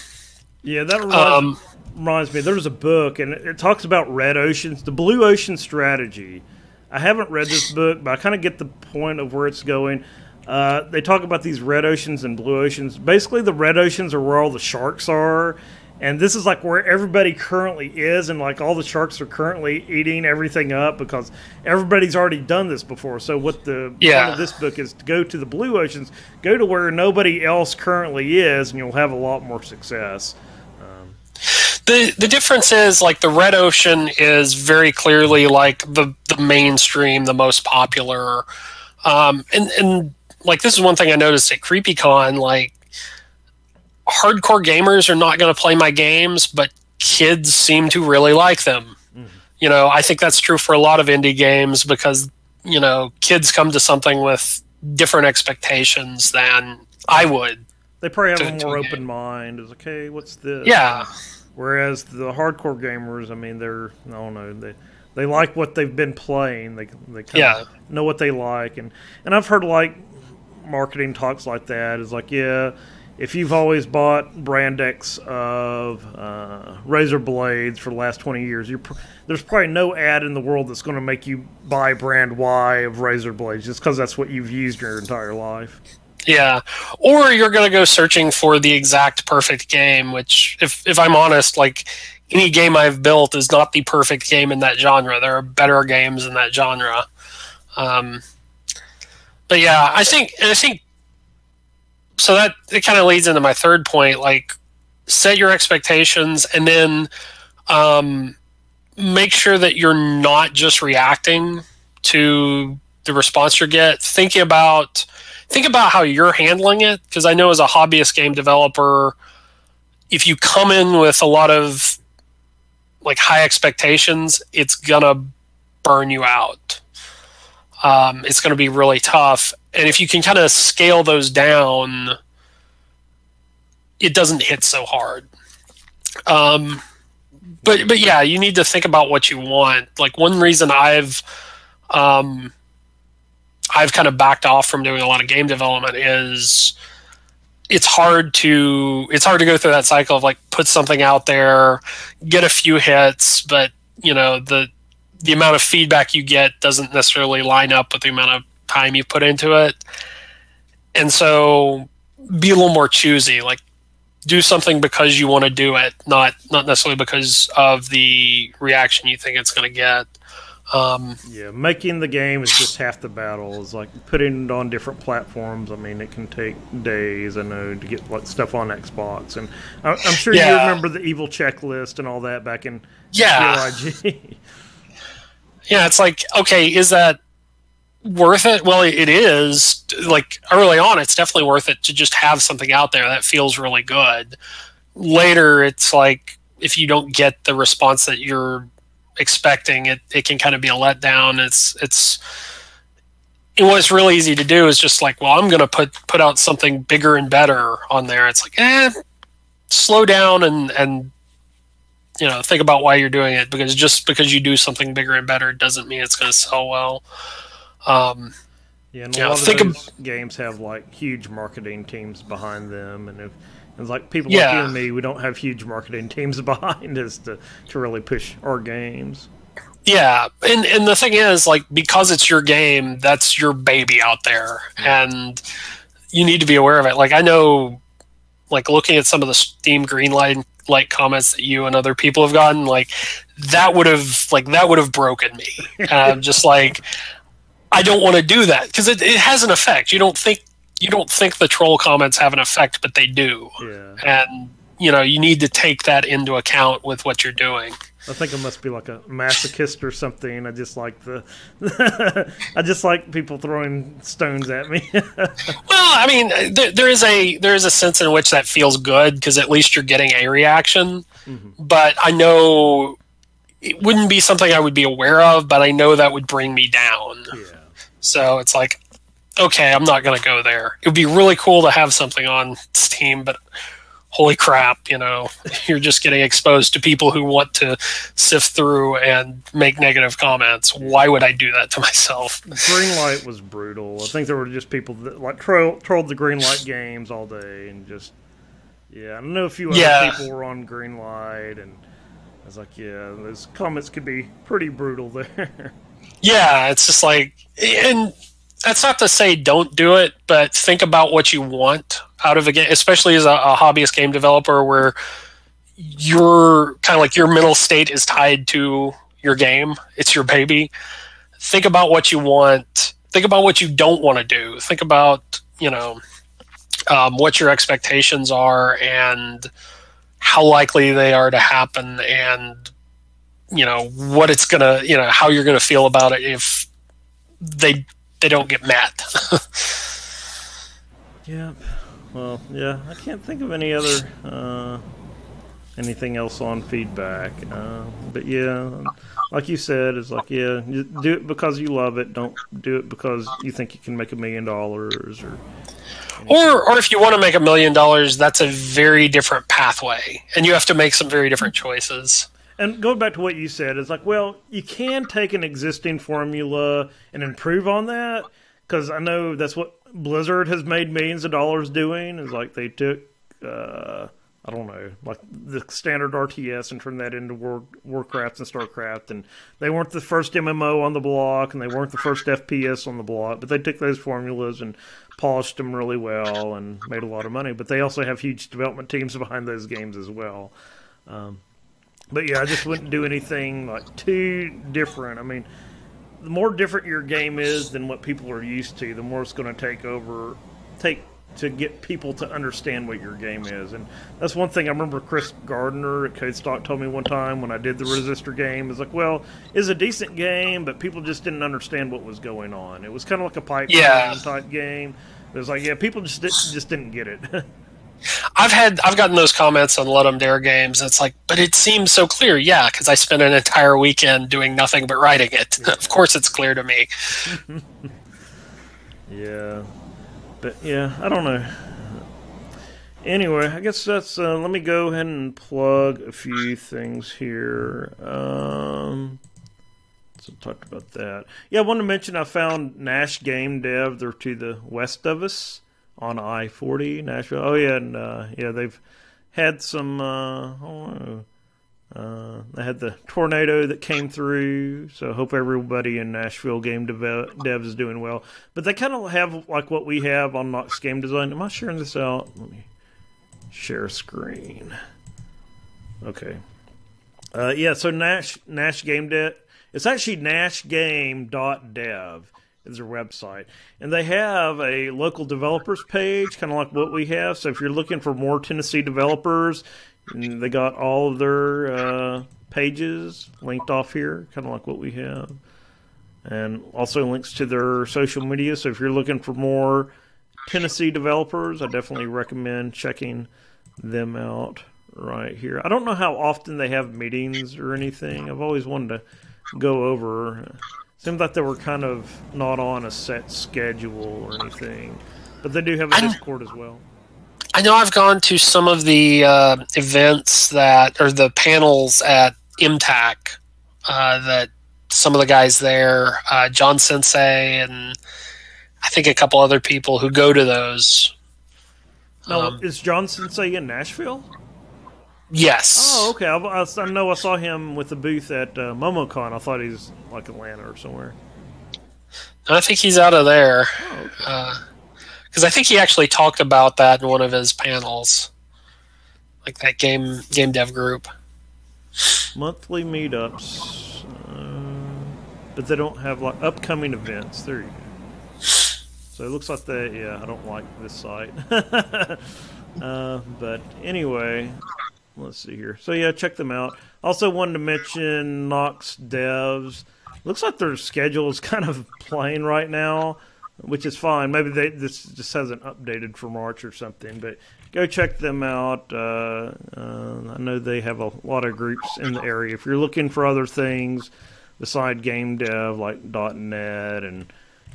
Yeah, that reminds, um, reminds me. There's a book, and it, it talks about red oceans, the blue ocean strategy. I haven't read this book, but I kind of get the point of where it's going. Uh, they talk about these red oceans and blue oceans. Basically, the red oceans are where all the sharks are, and this is like where everybody currently is and like all the sharks are currently eating everything up because everybody's already done this before so what the yeah. point of this book is to go to the blue oceans go to where nobody else currently is and you'll have a lot more success um, the the difference is like the red ocean is very clearly like the the mainstream the most popular um, and and like this is one thing i noticed at creepycon like hardcore gamers are not going to play my games, but kids seem to really like them. Mm-hmm. You know, I think that's true for a lot of indie games because, you know, kids come to something with different expectations than I would. They probably have to, a more open mind. Is okay, what's this? Yeah. Whereas the hardcore gamers, I mean, they're I don't know they they like what they've been playing. They they kind yeah. of know what they like, and and I've heard like marketing talks like that is like yeah if you've always bought brand X of uh, razor blades for the last 20 years, pr- there's probably no ad in the world that's going to make you buy brand Y of razor blades just because that's what you've used your entire life. Yeah, or you're going to go searching for the exact perfect game, which, if if I'm honest, like any game I've built is not the perfect game in that genre. There are better games in that genre. Um, but yeah, I think I think so that it kind of leads into my third point like set your expectations and then um, make sure that you're not just reacting to the response you get, thinking about think about how you're handling it. Because I know as a hobbyist game developer, if you come in with a lot of like high expectations, it's gonna burn you out. Um, it's going to be really tough. And if you can kind of scale those down, it doesn't hit so hard. Um, but but yeah, you need to think about what you want. Like one reason I've um, I've kind of backed off from doing a lot of game development is it's hard to it's hard to go through that cycle of like put something out there, get a few hits, but you know the the amount of feedback you get doesn't necessarily line up with the amount of time you put into it. And so be a little more choosy. Like do something because you want to do it, not not necessarily because of the reaction you think it's going to get. Um, yeah, making the game is just half the battle. Is like putting it on different platforms. I mean, it can take days. I know to get like stuff on Xbox, and I'm sure yeah. you remember the evil checklist and all that back in yeah. yeah, it's like okay, is that worth it? Well, it is. Like early on, it's definitely worth it to just have something out there that feels really good. Later, it's like if you don't get the response that you're expecting, it, it can kind of be a letdown. It's it's and what's really easy to do is just like, well, I'm going to put put out something bigger and better on there. It's like, eh, slow down and and you know think about why you're doing it because just because you do something bigger and better doesn't mean it's going to sell well. Um, yeah, and a lot of those of, games have like huge marketing teams behind them, and if it's like people yeah. like you and me, we don't have huge marketing teams behind us to, to really push our games. Yeah, and and the thing is, like, because it's your game, that's your baby out there, and you need to be aware of it. Like, I know, like, looking at some of the Steam Greenlight like comments that you and other people have gotten, like, that would have like that would have broken me. I'm just like, I don't want to do that because it, it has an effect. You don't think you don't think the troll comments have an effect, but they do. Yeah. And you know, you need to take that into account with what you're doing. I think I must be like a masochist or something. I just like the, I just like people throwing stones at me. well, I mean, there, there is a there is a sense in which that feels good because at least you're getting a reaction. Mm-hmm. But I know it wouldn't be something I would be aware of, but I know that would bring me down. Yeah. So it's like, okay, I'm not going to go there. It would be really cool to have something on Steam, but holy crap, you know, you're just getting exposed to people who want to sift through and make negative comments. Why would I do that to myself? Greenlight was brutal. I think there were just people that like troll, trolled the Greenlight games all day and just yeah. I know a few other yeah. people were on Greenlight and I was like, yeah, those comments could be pretty brutal there. Yeah, it's just like, and that's not to say don't do it, but think about what you want out of a game, especially as a, a hobbyist game developer where your kind of like your mental state is tied to your game. It's your baby. Think about what you want. Think about what you don't want to do. Think about, you know, um, what your expectations are and how likely they are to happen and you know what it's gonna you know how you're gonna feel about it if they they don't get mad. yeah. Well, yeah, I can't think of any other uh, anything else on feedback. Uh, but yeah, like you said, it's like yeah, do it because you love it. Don't do it because you think you can make a million dollars or. Or, or if you want to make a million dollars, that's a very different pathway, and you have to make some very different choices. And going back to what you said, it's like, well, you can take an existing formula and improve on that because I know that's what Blizzard has made millions of dollars doing. Is like they took, uh, I don't know, like the standard RTS and turned that into War, Warcraft and Starcraft, and they weren't the first MMO on the block, and they weren't the first FPS on the block, but they took those formulas and polished them really well and made a lot of money. But they also have huge development teams behind those games as well. Um, but yeah, I just wouldn't do anything like too different. I mean, the more different your game is than what people are used to, the more it's going to take over, take to get people to understand what your game is. And that's one thing I remember Chris Gardner at Codestock told me one time when I did the Resistor game. Is like, well, it's a decent game, but people just didn't understand what was going on. It was kind of like a pipe Yeah. type game. It was like, yeah, people just just didn't get it. I've had I've gotten those comments on Ludum Dare games. It's like, but it seems so clear. Yeah, because I spent an entire weekend doing nothing but writing it. of course, it's clear to me. Yeah, but yeah, I don't know. Anyway, I guess that's. Uh, let me go ahead and plug a few things here. Um, so talked about that. Yeah, I wanted to mention I found Nash Game Dev. They're to the west of us on I forty Nashville. Oh yeah, and uh, yeah, they've had some. Uh, oh, uh, they had the tornado that came through, so hope everybody in Nashville game dev, dev is doing well. But they kind of have like what we have on Knox Game Design. Am I sharing this out? Let me share screen. Okay. Uh, yeah, so Nash Nash Game Dev. It's actually nashgame.dev is their website. And they have a local developers page, kind of like what we have. So if you're looking for more Tennessee developers, they got all of their uh, pages linked off here, kind of like what we have. And also links to their social media. So if you're looking for more Tennessee developers, I definitely recommend checking them out right here. I don't know how often they have meetings or anything. I've always wanted to go over. Seemed like they were kind of not on a set schedule or anything, but they do have a I'm- Discord as well. I know I've gone to some of the uh, events that or the panels at MTAC uh, that some of the guys there, uh, John Sensei, and I think a couple other people who go to those. Now, Um, is John Sensei in Nashville? Yes. Oh, okay. I, I, I know I saw him with the booth at uh, MomoCon. I thought he's like Atlanta or somewhere. I think he's out of there Oh, okay. because I think he actually talked about that in one of his panels, like that game game dev group. Monthly meetups, uh, but they don't have like upcoming events. There you go. So it looks like they. Yeah, I don't like this site. uh, but anyway, let's see here. So yeah, check them out. Also wanted to mention Knox Devs. Looks like their schedule is kind of plain right now, which is fine. Maybe they this just hasn't updated for March or something, but go check them out. Uh, uh, I know they have a lot of groups in the area. If you're looking for other things beside game dev like .NET and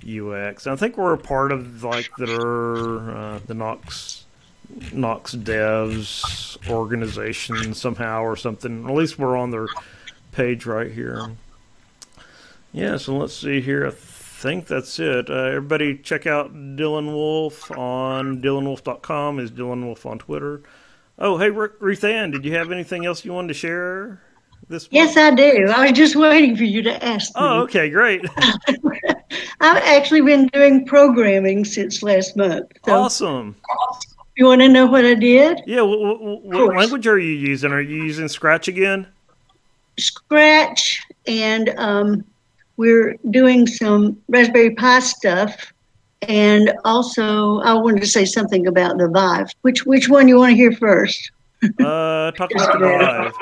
UX, I think we're a part of like their uh, the Knox Knox Devs organization somehow or something. At least we're on their page right here. Yeah, so let's see here. I think that's it. Uh, everybody check out Dylan Wolf on DylanWolf.com. Is Dylan Wolf on Twitter? Oh, hey, Ruth Ruth Ann, did you have anything else you wanted to share this Yes? I do. I was just waiting for you to ask me. Oh, okay, great. I've actually been doing programming since last month. So awesome. You want to know what I did? Yeah, what, what, what language are you using? Are you using Scratch again? Scratch, and um, we're doing some Raspberry Pi stuff. And also, I wanted to say something about the Vive. Which which one you want to hear first? Uh, talk about the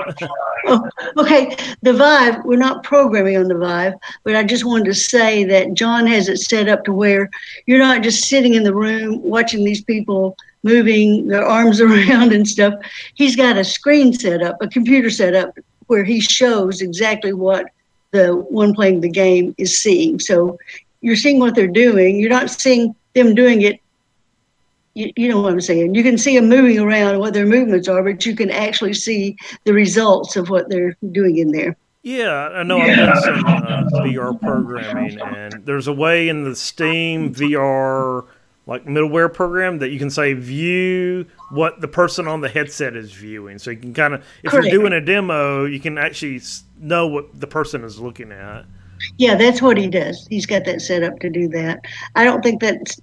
Vive. Okay, the Vive, we're not programming on the Vive, but I just wanted to say that John has it set up to where you're not just sitting in the room watching these people moving their arms around and stuff. He's got a screen set up, a computer set up where he shows exactly what the one playing the game is seeing. So you're seeing what they're doing. You're not seeing them doing it. You, you know what I'm saying? You can see them moving around, what their movements are, but you can actually see the results of what they're doing in there. Yeah, I know I've done some uh, VR programming, and there's a way in the Steam VR like middleware program that you can say view what the person on the headset is viewing. So you can kind of, if Correct. you're doing a demo, you can actually know what the person is looking at. Yeah, that's what he does. He's got that set up to do that. I don't think that's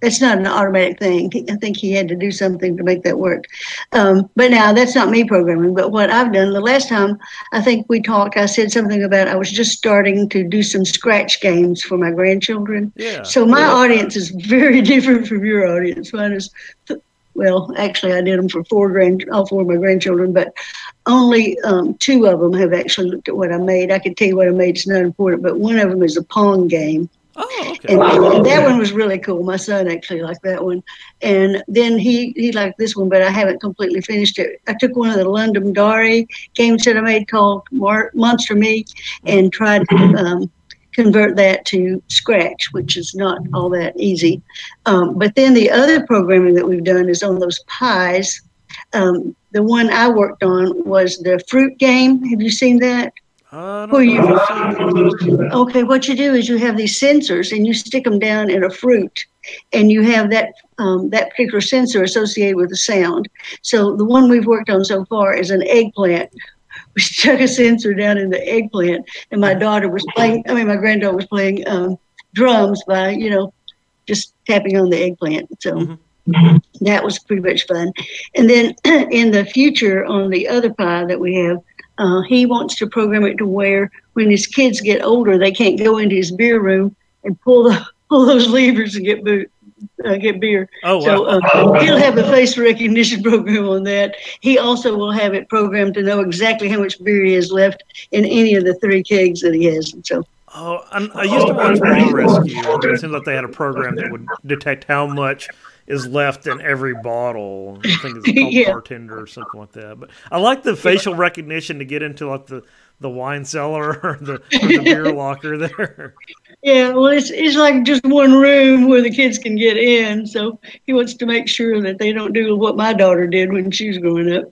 that's not an automatic thing. I think he had to do something to make that work. Um, but now that's not me programming. But what I've done the last time I think we talked, I said something about I was just starting to do some scratch games for my grandchildren. Yeah. So my audience is very different from your audience. Mine is, well, actually, I did them for four grand, all four of my grandchildren, but only um, two of them have actually looked at what I made. I could tell you what I made; it's not important. But one of them is a Pong game, Oh, okay. and, and that one was really cool. My son actually liked that one, and then he he liked this one, but I haven't completely finished it. I took one of the Ludum Dare games that I made called Mar- Monster Me, and tried to um, convert that to Scratch, which is not all that easy. Um, but then the other programming that we've done is on those pies. Um, the one I worked on was the fruit game. Have you seen that? I don't you- know I've seen it. Okay, what you do is you have these sensors and you stick them down in a fruit, and you have that um, that particular sensor associated with the sound. So the one we've worked on so far is an eggplant. We stuck a sensor down in the eggplant, and my daughter was playing. I mean, my granddaughter was playing um, drums by you know just tapping on the eggplant. So. Mhm. That was pretty much fun. And then in the future, on the other pie that we have, uh, he wants to program it to where when his kids get older, they can't go into his beer room and pull the pull those levers and get boo- uh, get beer. Oh, So wow. uh, he'll have a face recognition program on that. He also will have it programmed to know exactly how much beer he has left in any of the three kegs that he has. So Oh, I, I used to watch Bar Rescue. It seemed like they had a program that would detect how much is left in every bottle. I think it's called Yeah. bartender or something like that. But I like the facial recognition to get into like the, the wine cellar or the, or the beer locker there. yeah, well, it's it's like just one room where the kids can get in. So he wants to make sure that they don't do what my daughter did when she was growing up.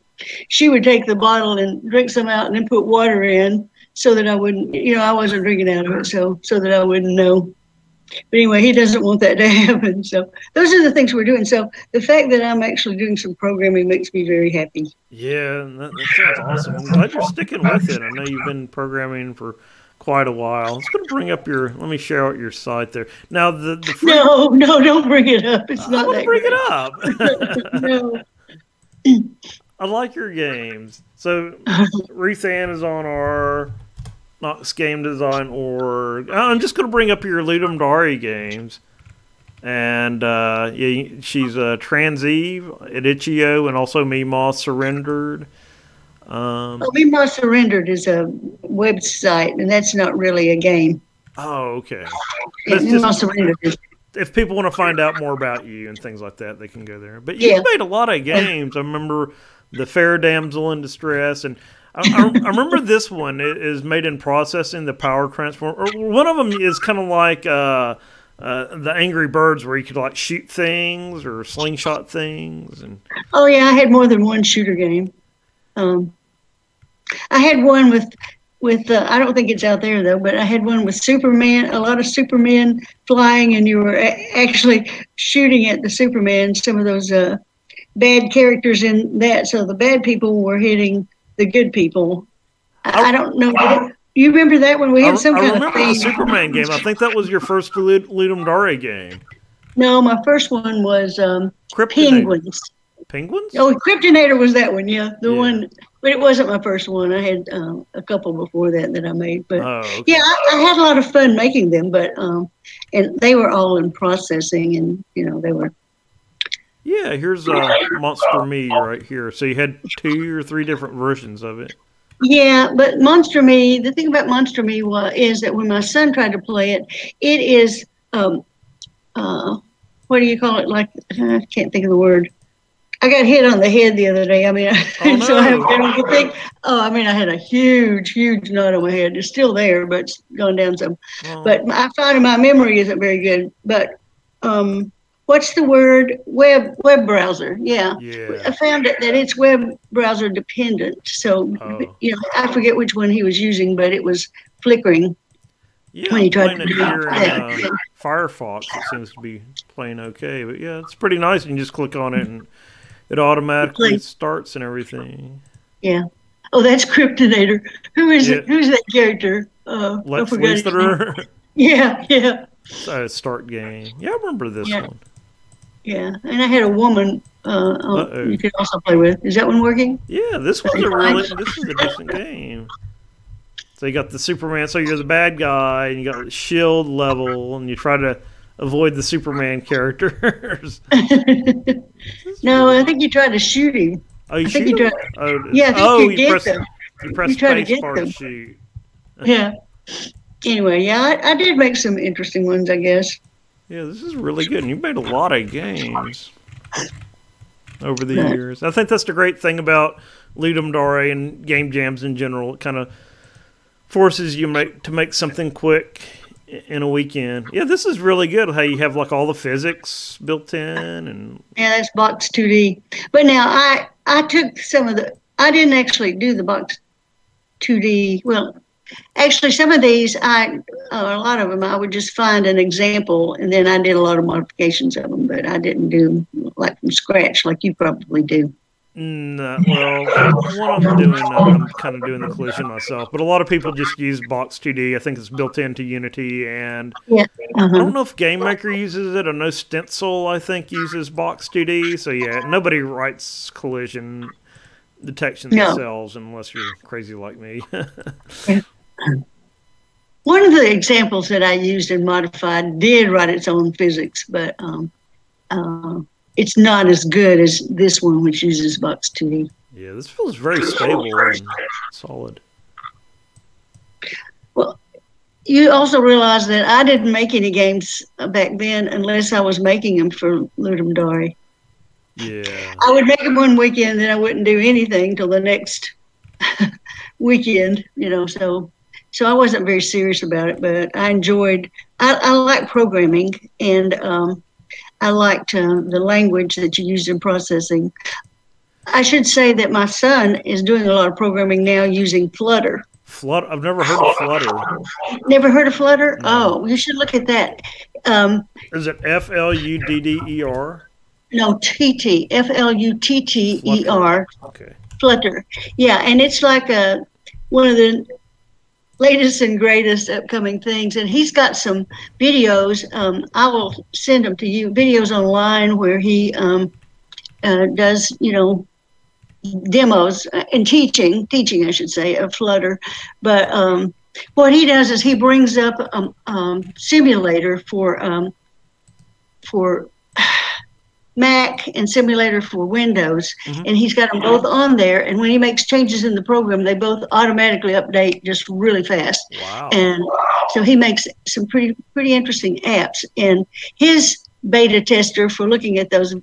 She would take the bottle and drink some out and then put water in so that I wouldn't, you know, I wasn't drinking out of it, so so that I wouldn't know. But anyway, he doesn't want that to happen. So those are the things we're doing. So the fact that I'm actually doing some programming makes me very happy. Yeah, that, that sounds awesome. I'm glad you're sticking with it. I know you've been programming for quite a while. I was going to bring up your. Let me share out your site there. Now the the free, No, no, don't bring it up. It's I'm not bring great. it up. No. I like your games. So Ruth Ann is on our Knox Game Design org. I'm just going to bring up your Ludum Dare games. And uh, yeah, she's uh, Trans Eve at Itch.io and also Meemaw Surrendered. Um, Well, Meemaw Surrendered is a website, and that's not really a game. oh, okay. Yeah, That's Me just- Surrendered is if people want to find out more about you and things like that, they can go there. But you Yeah. made a lot of games. I remember the Fair Damsel in Distress, and I, I, remember this one is made in processing the power transform. Or one of them is kind of like uh, uh, the Angry Birds, where you could like shoot things or slingshot things, and Oh yeah, I had more than one shooter game. Um, I had one with with uh, I don't think it's out there though, but I had one with Superman, a lot of Superman flying, and you were actually shooting at the Superman. Some of those uh, bad characters in that, so the bad people were hitting the good people. I, I don't know. You remember that when We I, had some I kind of remember thing. the Superman game. I think that was your first Ludum Dare game. No, my first one was um, penguins. Penguins? Oh, Kryptonator was that one, yeah, the Yeah. one. But it wasn't my first one. I had um, a couple before that that I made. But Oh, okay. yeah, I, I had a lot of fun making them. But um, and they were all in processing, and you know they were. Yeah, here's uh, Monster Me right here. So you had two or three different versions of it. Yeah, but Monster Me. The thing about Monster Me was is that when my son tried to play it, it is um, uh, what do you call it? Like I can't think of the word. I got hit on the head the other day. I mean, Oh, so I have no. I don't think. Oh, I mean, I had a huge, huge knot on my head. It's still there, but it's gone down some. Well, But I find my memory isn't very good. But um, what's the word? Web web browser. Yeah. I found it that it's web browser dependent. So, Oh. you know, I forget which one he was using, but it was flickering. Yeah, when I'm tried to do here in that. uh, Firefox. It seems to be playing okay. But yeah, it's pretty nice. You can just click on it and it automatically starts and everything. Yeah. Oh, that's Kryptonator. Who is Yeah. it? Who's that character? Uh, I Lex. Luthor. Yeah, yeah. uh, start game. Yeah, I remember this Yeah. one. Yeah, and I had a woman uh, uh, you could also play with. Is that one working? Yeah, this one's a really this is a decent game. So you got the Superman, so you're the bad guy, and you got the shield level, and you try to avoid the Superman characters. no, I think you try to shoot him. Oh, you I shoot think you him? try. Oh, Yeah, I think oh, you you get press, them. you press You try to get them. to shoot. Yeah. Anyway, yeah, I, I did make some interesting ones, I guess. Yeah, this is really good. And you've made a lot of games over the years. I think that's the great thing about Ludum Dare and game jams in general. It kind of forces you make to make something quick in a weekend. Yeah, this is really good. How you have like all the physics built in, and Yeah, that's box 2D. But now I I took some of the I didn't actually do the box 2D. Well, actually some of these I uh, a lot of them I would just find an example and then I did a lot of modifications of them, but I didn't do like from scratch like you probably do. no, well, what I'm doing, uh, I'm kind of doing the collision myself. But a lot of people just use Box 2D. I think it's built into Unity, and I Uh-huh. don't know if Game Maker uses it. I know Stencyl, I think, uses Box 2D. So yeah, nobody writes collision detection No. themselves unless you're crazy like me. One of the examples that I used and modified did write its own physics, but um, uh, it's not as good as this one, which uses box 2D. yeah, this feels very stable and solid. Well, you also realize that I didn't make any games back then unless I was making them for Ludum Dare. Yeah, I would make them one weekend, then I wouldn't do anything till the next weekend. You know, so so I wasn't very serious about it, but I enjoyed. I, I like programming, and um, I liked uh, the language that you used in processing. I should say that my son is doing a lot of programming now using Flutter. Flutter. I've never heard of Flutter. Never heard of Flutter? No. Oh, you should look at that. Um, Is it F L U D D E R? no, TT, F L U T T E R. Okay. Flutter. Yeah, and it's like a one of the latest and greatest upcoming things. And he's got some videos. Um, I will send them to you. Videos online where he um, uh, does, you know, demos uh, and teaching, teaching I should say, of Flutter. But um, what he does is he brings up a um, simulator for um, for Mac and simulator for Windows, Mhm. and he's got them both on there. And when he makes changes in the program, they both automatically update just really fast. Wow. And so he makes some pretty pretty interesting apps. And his beta tester for looking at those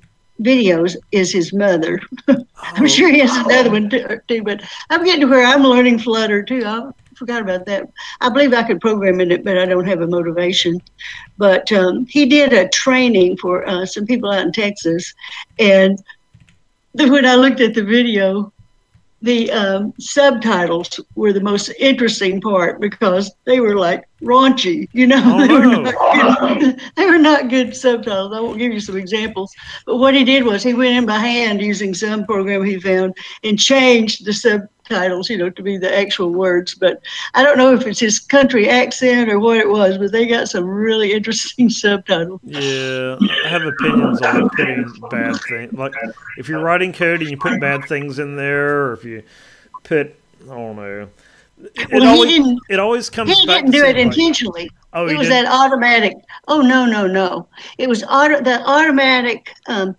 videos is his mother. I'm Oh, sure he has another one too, too, but I'm getting to where I'm learning Flutter too. I forgot about that. I believe I could program in it, but I don't have a motivation. But um, he did a training for uh, some people out in Texas, and when I looked at the video, the um, subtitles were the most interesting part because they were like raunchy, you know. Oh, they, were no. not good, they were not good subtitles. I won't give you some examples, but what he did was he went in by hand using some program he found and changed the subtitles, you know, to be the actual words. But I don't know if it's his country accent or what it was, but they got some really interesting subtitles. Yeah, I have opinions on putting bad things. Like if you're writing code and you put bad things in there, or if you put, I don't know. It, Well, he always, didn't- it always comes He back didn't do it intentionally. Oh, it was didn't? that automatic. Oh no, no, no! It was auto the automatic um,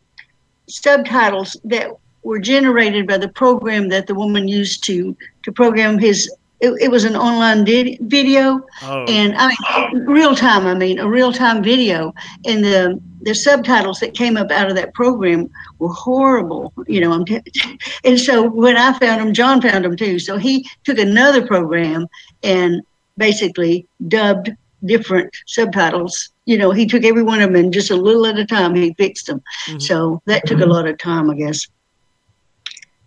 subtitles that were generated by the program that the woman used to to program his. It, it was an online vid- video, Oh, and I mean real time. I mean a real time video, and the the subtitles that came up out of that program were horrible. You know, I'm t- and so when I found them, John found them too. So he took another program and basically dubbed different subtitles. You know, he took every one of them and just a little at a time he fixed them. Mhm. So that took a lot of time, I guess.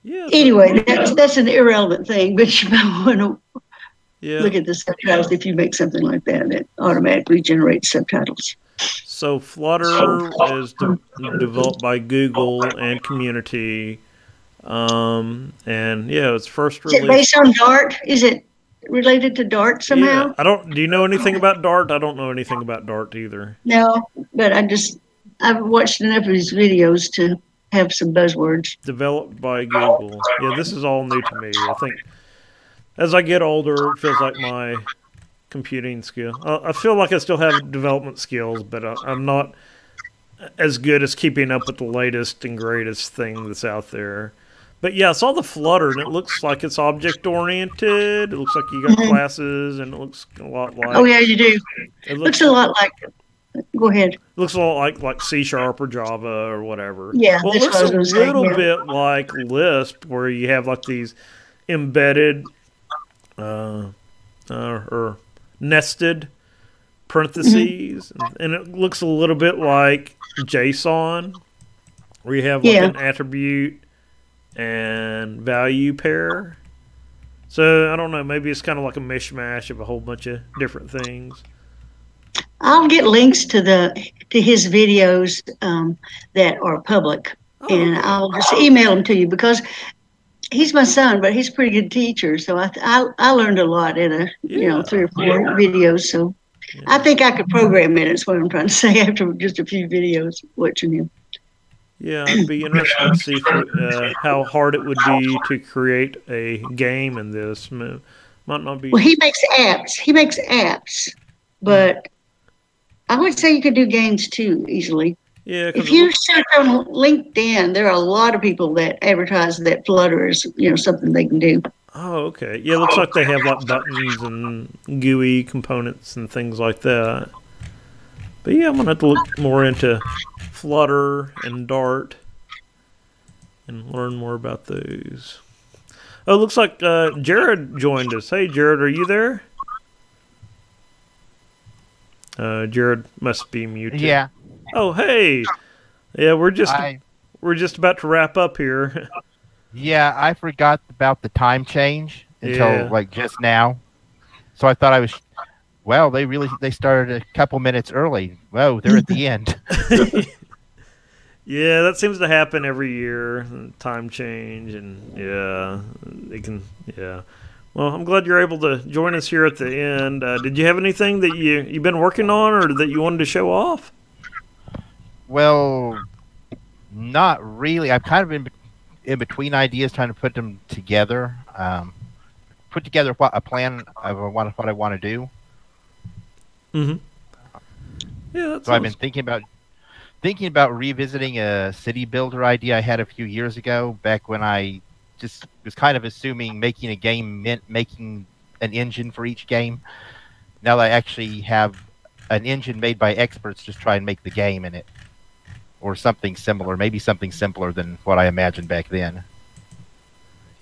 Yeah. Anyway, that's that's an irrelevant thing, but you might want to yeah. look at the subtitles if you make something like that It automatically generates subtitles. So Flutter is de- developed by Google and community, um, and yeah, it's first Is it based on Dart? Is it related to Dart somehow? Yeah, I don't. Do you know anything about Dart? I don't know anything about Dart either. No, but I just I've watched enough of his videos to have some buzzwords. Developed by Google. Yeah, this is all new to me. I think as I get older, it feels like my computing skill. I feel like I still have development skills, but I'm not as good as keeping up with the latest and greatest thing that's out there. But yeah, I saw the Flutter, and it looks like it's object oriented. It looks like you got mm-hmm. classes, and it looks a lot like. Oh yeah, you do. It looks, looks a lot like. Go ahead. Looks a lot like like C sharp or Java or whatever. Yeah, well, it looks a little saying, bit like Lisp, where you have like these embedded, uh, uh or nested parentheses, mm-hmm. and it looks a little bit like JSON, where you have like yeah. an attribute and value pair. So I don't know. Maybe it's kind of like a mishmash of a whole bunch of different things. I'll get links to the to his videos um, that are public, oh, and. I'll just email them to you because he's my son, but he's a pretty good teacher. So I I, I learned a lot in a yeah. you know three or four yeah. videos. So yeah. I think I could program it. it. Is what I'm trying to say after just a few videos watching him. Yeah, it'd be interesting to see uh, how hard it would be to create a game in this. Might not be. Well, he makes apps. He makes apps, but I would say you could do games too easily. Yeah, if you search on LinkedIn, there are a lot of people that advertise that Flutter is, you know, something they can do. Oh, okay. Yeah, it looks like they have like buttons and GUI components and things like that. But yeah, I'm gonna have to look more into Flutter and Dart and learn more about those. Oh, it looks like uh, Jared joined us. Hey, Jared, are you there? Uh, Jared must be muted. Yeah. Oh, hey. Yeah, we're just I, we're just about to wrap up here. yeah, I forgot about the time change until yeah. like just now. So I thought I was well, they really they started a couple minutes early. Whoa, they're at the end. Yeah, that seems to happen every year. Time change, and yeah, they can. Yeah. Well, I'm glad you're able to join us here at the end. Uh, did you have anything that you you've been working on, or that you wanted to show off? Well, not really. I've kind of been in between ideas, trying to put them together. Um, put together what a plan of what, what I want to do. Mm-hmm. Yeah, so sounds... I've been thinking about thinking about revisiting a city builder idea I had a few years ago, back when I just was kind of assuming making a game meant making an engine for each game. Now that I actually have an engine made by experts, just try and make the game in it, or something similar, maybe something simpler than what I imagined back then.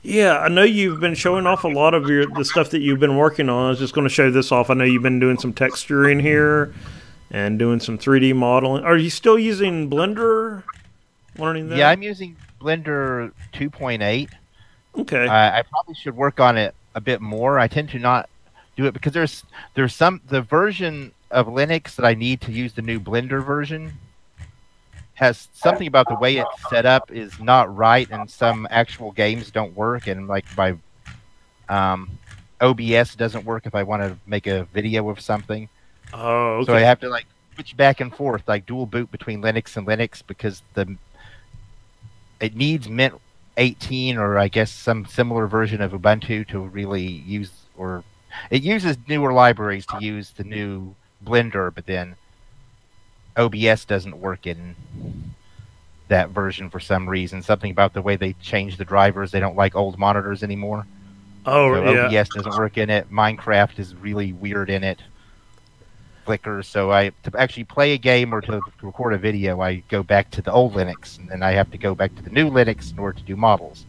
Yeah, I know you've been showing off a lot of your the stuff that you've been working on. I was just going to show this off. I know you've been doing some texturing here and doing some 3D modeling. Are you still using Blender? Learning that? Yeah, I'm using Blender 2.8. Okay. Uh, I probably should work on it a bit more. I tend to not do it because there's there's some the version of Linux that I need to use the new Blender version has something about the way it's set up is not right, and some actual games don't work, and like my um, OBS doesn't work if I want to make a video of something. Oh, okay. So I have to like switch back and forth, like dual boot between Linux and Linux because the it needs Mint 18 or I guess some similar version of Ubuntu to really use or it uses newer libraries to use the new Blender, but then OBS doesn't work in that version for some reason. Something about the way they changed the drivers. They don't like old monitors anymore. Oh, so yeah. OBS doesn't work in it. Minecraft is really weird in it. Flicker. So I to actually play a game or to record a video, I go back to the old Linux, and then I have to go back to the new Linux in order to do models.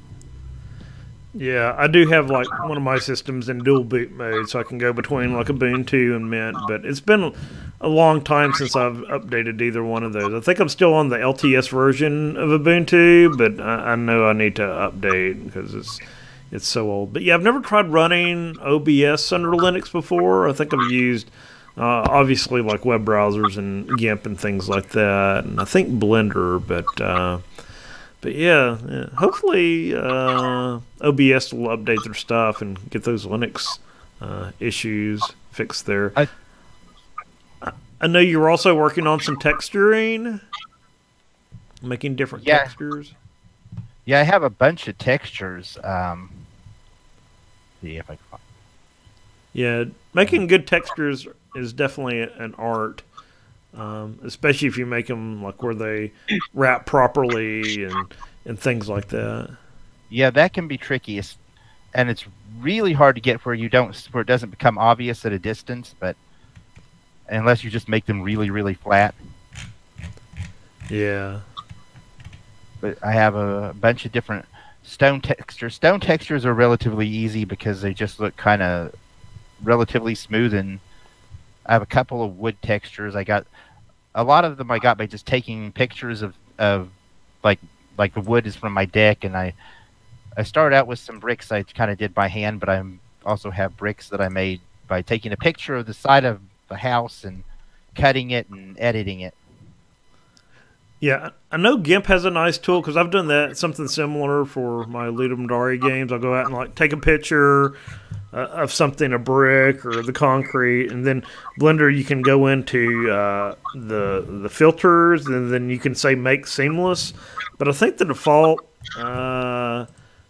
Yeah, I do have like one of my systems in dual boot mode, so I can go between like Ubuntu and Mint. But it's been a long time since I've updated either one of those. I think I'm still on the LTS version of Ubuntu, but I, I know I need to update because it's it's so old. But yeah, I've never tried running OBS under Linux before. I think I've used uh, obviously, like web browsers and GIMP and things like that, and I think Blender. But uh, but yeah, yeah. hopefully uh, OBS will update their stuff and get those Linux uh, issues fixed there. I, I know you're also working on some texturing. making different Yeah. textures. Yeah, I have a bunch of textures. Um, see if I can find. Yeah, making good textures is definitely an art, um, especially if you make them like where they wrap properly and and things like that. Yeah, that can be tricky, it's- and it's really hard to get where you don't where it doesn't become obvious at a distance. But unless you just make them really, really flat. Yeah, But I have a bunch of different stone textures. Stone textures are relatively easy because they just look kind of relatively smooth, and I have a couple of wood textures. I got a lot of them I got by just taking pictures of of like like the wood is from my deck, and I I started out with some bricks I kind of did by hand, but I also have bricks that I made by taking a picture of the side of the house and cutting it and editing it. yeah. I know GIMP has a nice tool because I've done that something similar for my Ludum Dare uh-huh. games. I'll go out and like take a picture uh, of something, a brick or the concrete, and then Blender you can go into uh, the the filters, and then you can say make seamless. But I think the default uh,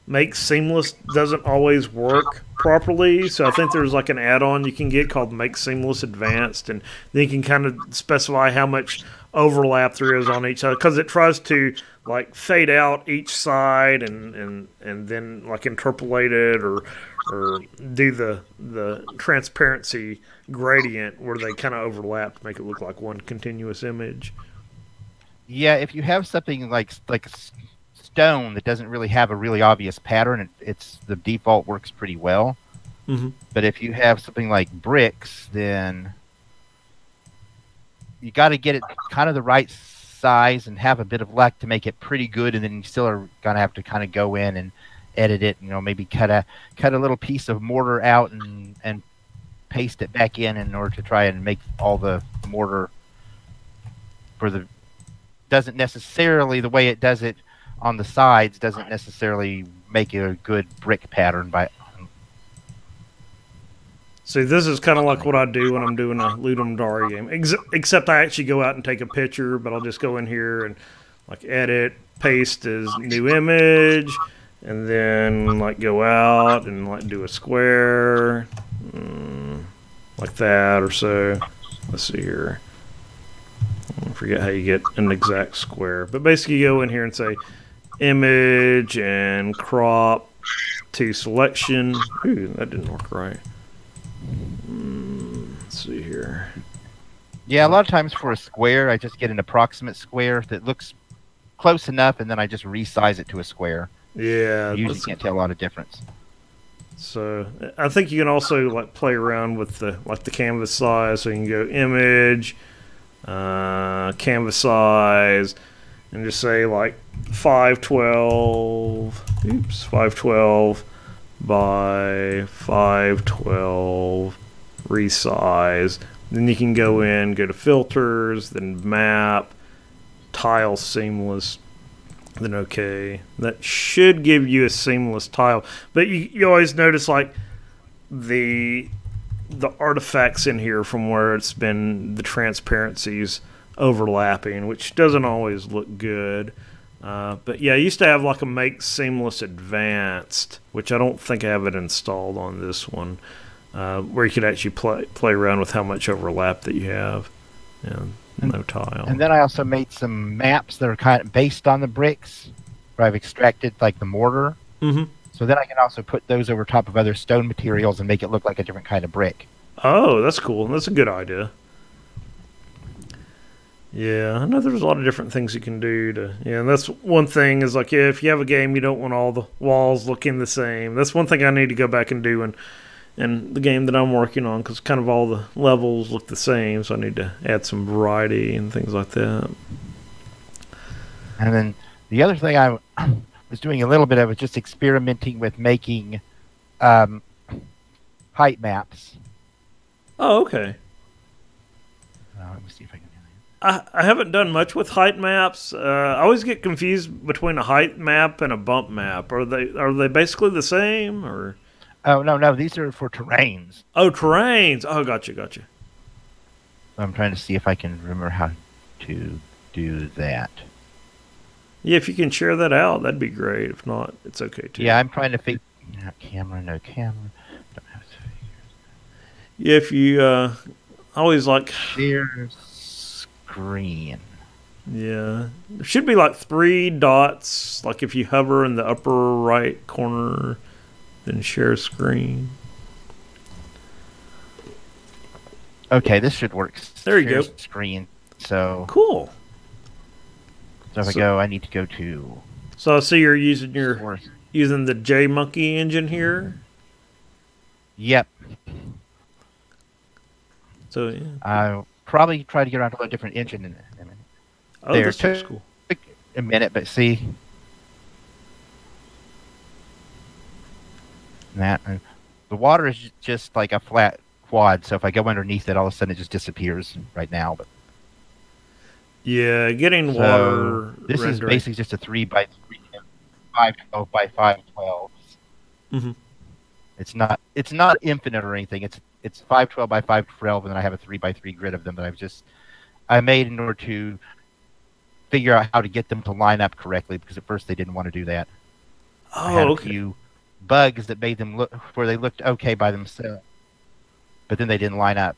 make seamless doesn't always work properly. So I think there's like an add-on you can get called Make Seamless Advanced, and then you can kind of specify how much overlap there is on each side because it tries to like fade out each side and and and then like interpolate it or or do the the transparency gradient where they kind of overlap to make it look like one continuous image. Yeah, if you have something like like stone that doesn't really have a really obvious pattern, it, it's the default works pretty well. Mhm. But if you have something like bricks, then you got to get it kind of the right size and have a bit of luck to make it pretty good, and then you still are gonna have to kind of go in and edit it. You know, maybe cut a cut a little piece of mortar out and and paste it back in in order to try and make all the mortar for the doesn't necessarily the way it does it on the sides doesn't necessarily make it a good brick pattern by See, this is kind of like what I do when I'm doing a Ludum Dare game, Ex- except I actually go out and take a picture, but I'll just go in here and like edit, paste as new image, and then like go out and like do a square, mm, like that or so. Let's see here. I forget how you get an exact square, but basically you go in here and say image and crop to selection. Ooh, that didn't work right. Mm, let's see here. yeah a lot of times for a square i just get an approximate square that looks close enough and then i just resize it to a square Yeah, you usually can't tell a lot of difference so I think you can also like play around with the like the canvas size. So you can go image, uh, canvas size, and just say like five twelve. Oops, five twelve by five twelve. Resize. Then you can go in, go to filters, then map, tile seamless, then okay. That should give you a seamless tile. But you, you always notice like the the artifacts in here from where it's been the transparencies overlapping, which doesn't always look good. Uh, but yeah, I used to have like a make seamless advanced, which I don't think I have it installed on this one, uh, where you could actually play play around with how much overlap that you have. Yeah, no tile. and then i also made some maps that are kind of based on the bricks where i've extracted like the mortar hmm so then i can also put those over top of other stone materials and make it look like a different kind of brick Oh, that's cool. That's a good idea. Yeah, I know there's a lot of different things you can do to. Yeah, and that's one thing is like, yeah, if you have a game, you don't want all the walls looking the same. That's one thing I need to go back and do in, in the game that I'm working on because kind of all the levels look the same. So I need to add some variety and things like that. And then the other thing I was doing a little bit of was just experimenting with making um, height maps. Oh, okay. Uh, let me see if I can. I, I haven't done much with height maps. Uh, I always get confused between a height map and a bump map. Are they are they basically the same or? Oh no, no, these are for terrains. Oh, terrains. Oh, gotcha, gotcha. I'm trying to see if I can remember how to do that. Yeah, if you can share that out, that'd be great. If not, it's okay too. Yeah, I'm trying to figure. No camera, no camera. Don't have to Yeah, if you uh, always like, share screen. yeah, there should be like three dots. Like if you hover in the upper right corner, then share screen. Okay, this should work. There you Share go. Screen. So, Cool. so if I go, I need to go to. So I see you're using your source. using the jMonkeyEngine here. Yep. So yeah. I'll probably try to get around to a different engine in a minute. Oh, There, took- cool. Took a minute, but see that uh, the water is just like a flat quad. So if I go underneath it, all of a sudden it just disappears right now. But Yeah, getting so water. this is basically just a three by three, five twelve by five twelve. Mhm. It's not it's not infinite or anything. It's it's five twelve by five twelve, and then I have a three by three grid of them that I've just I made in order to figure out how to get them to line up correctly because at first they didn't want to do that. I had Oh, a okay. few bugs that made them look where they looked okay by themselves, but then they didn't line up.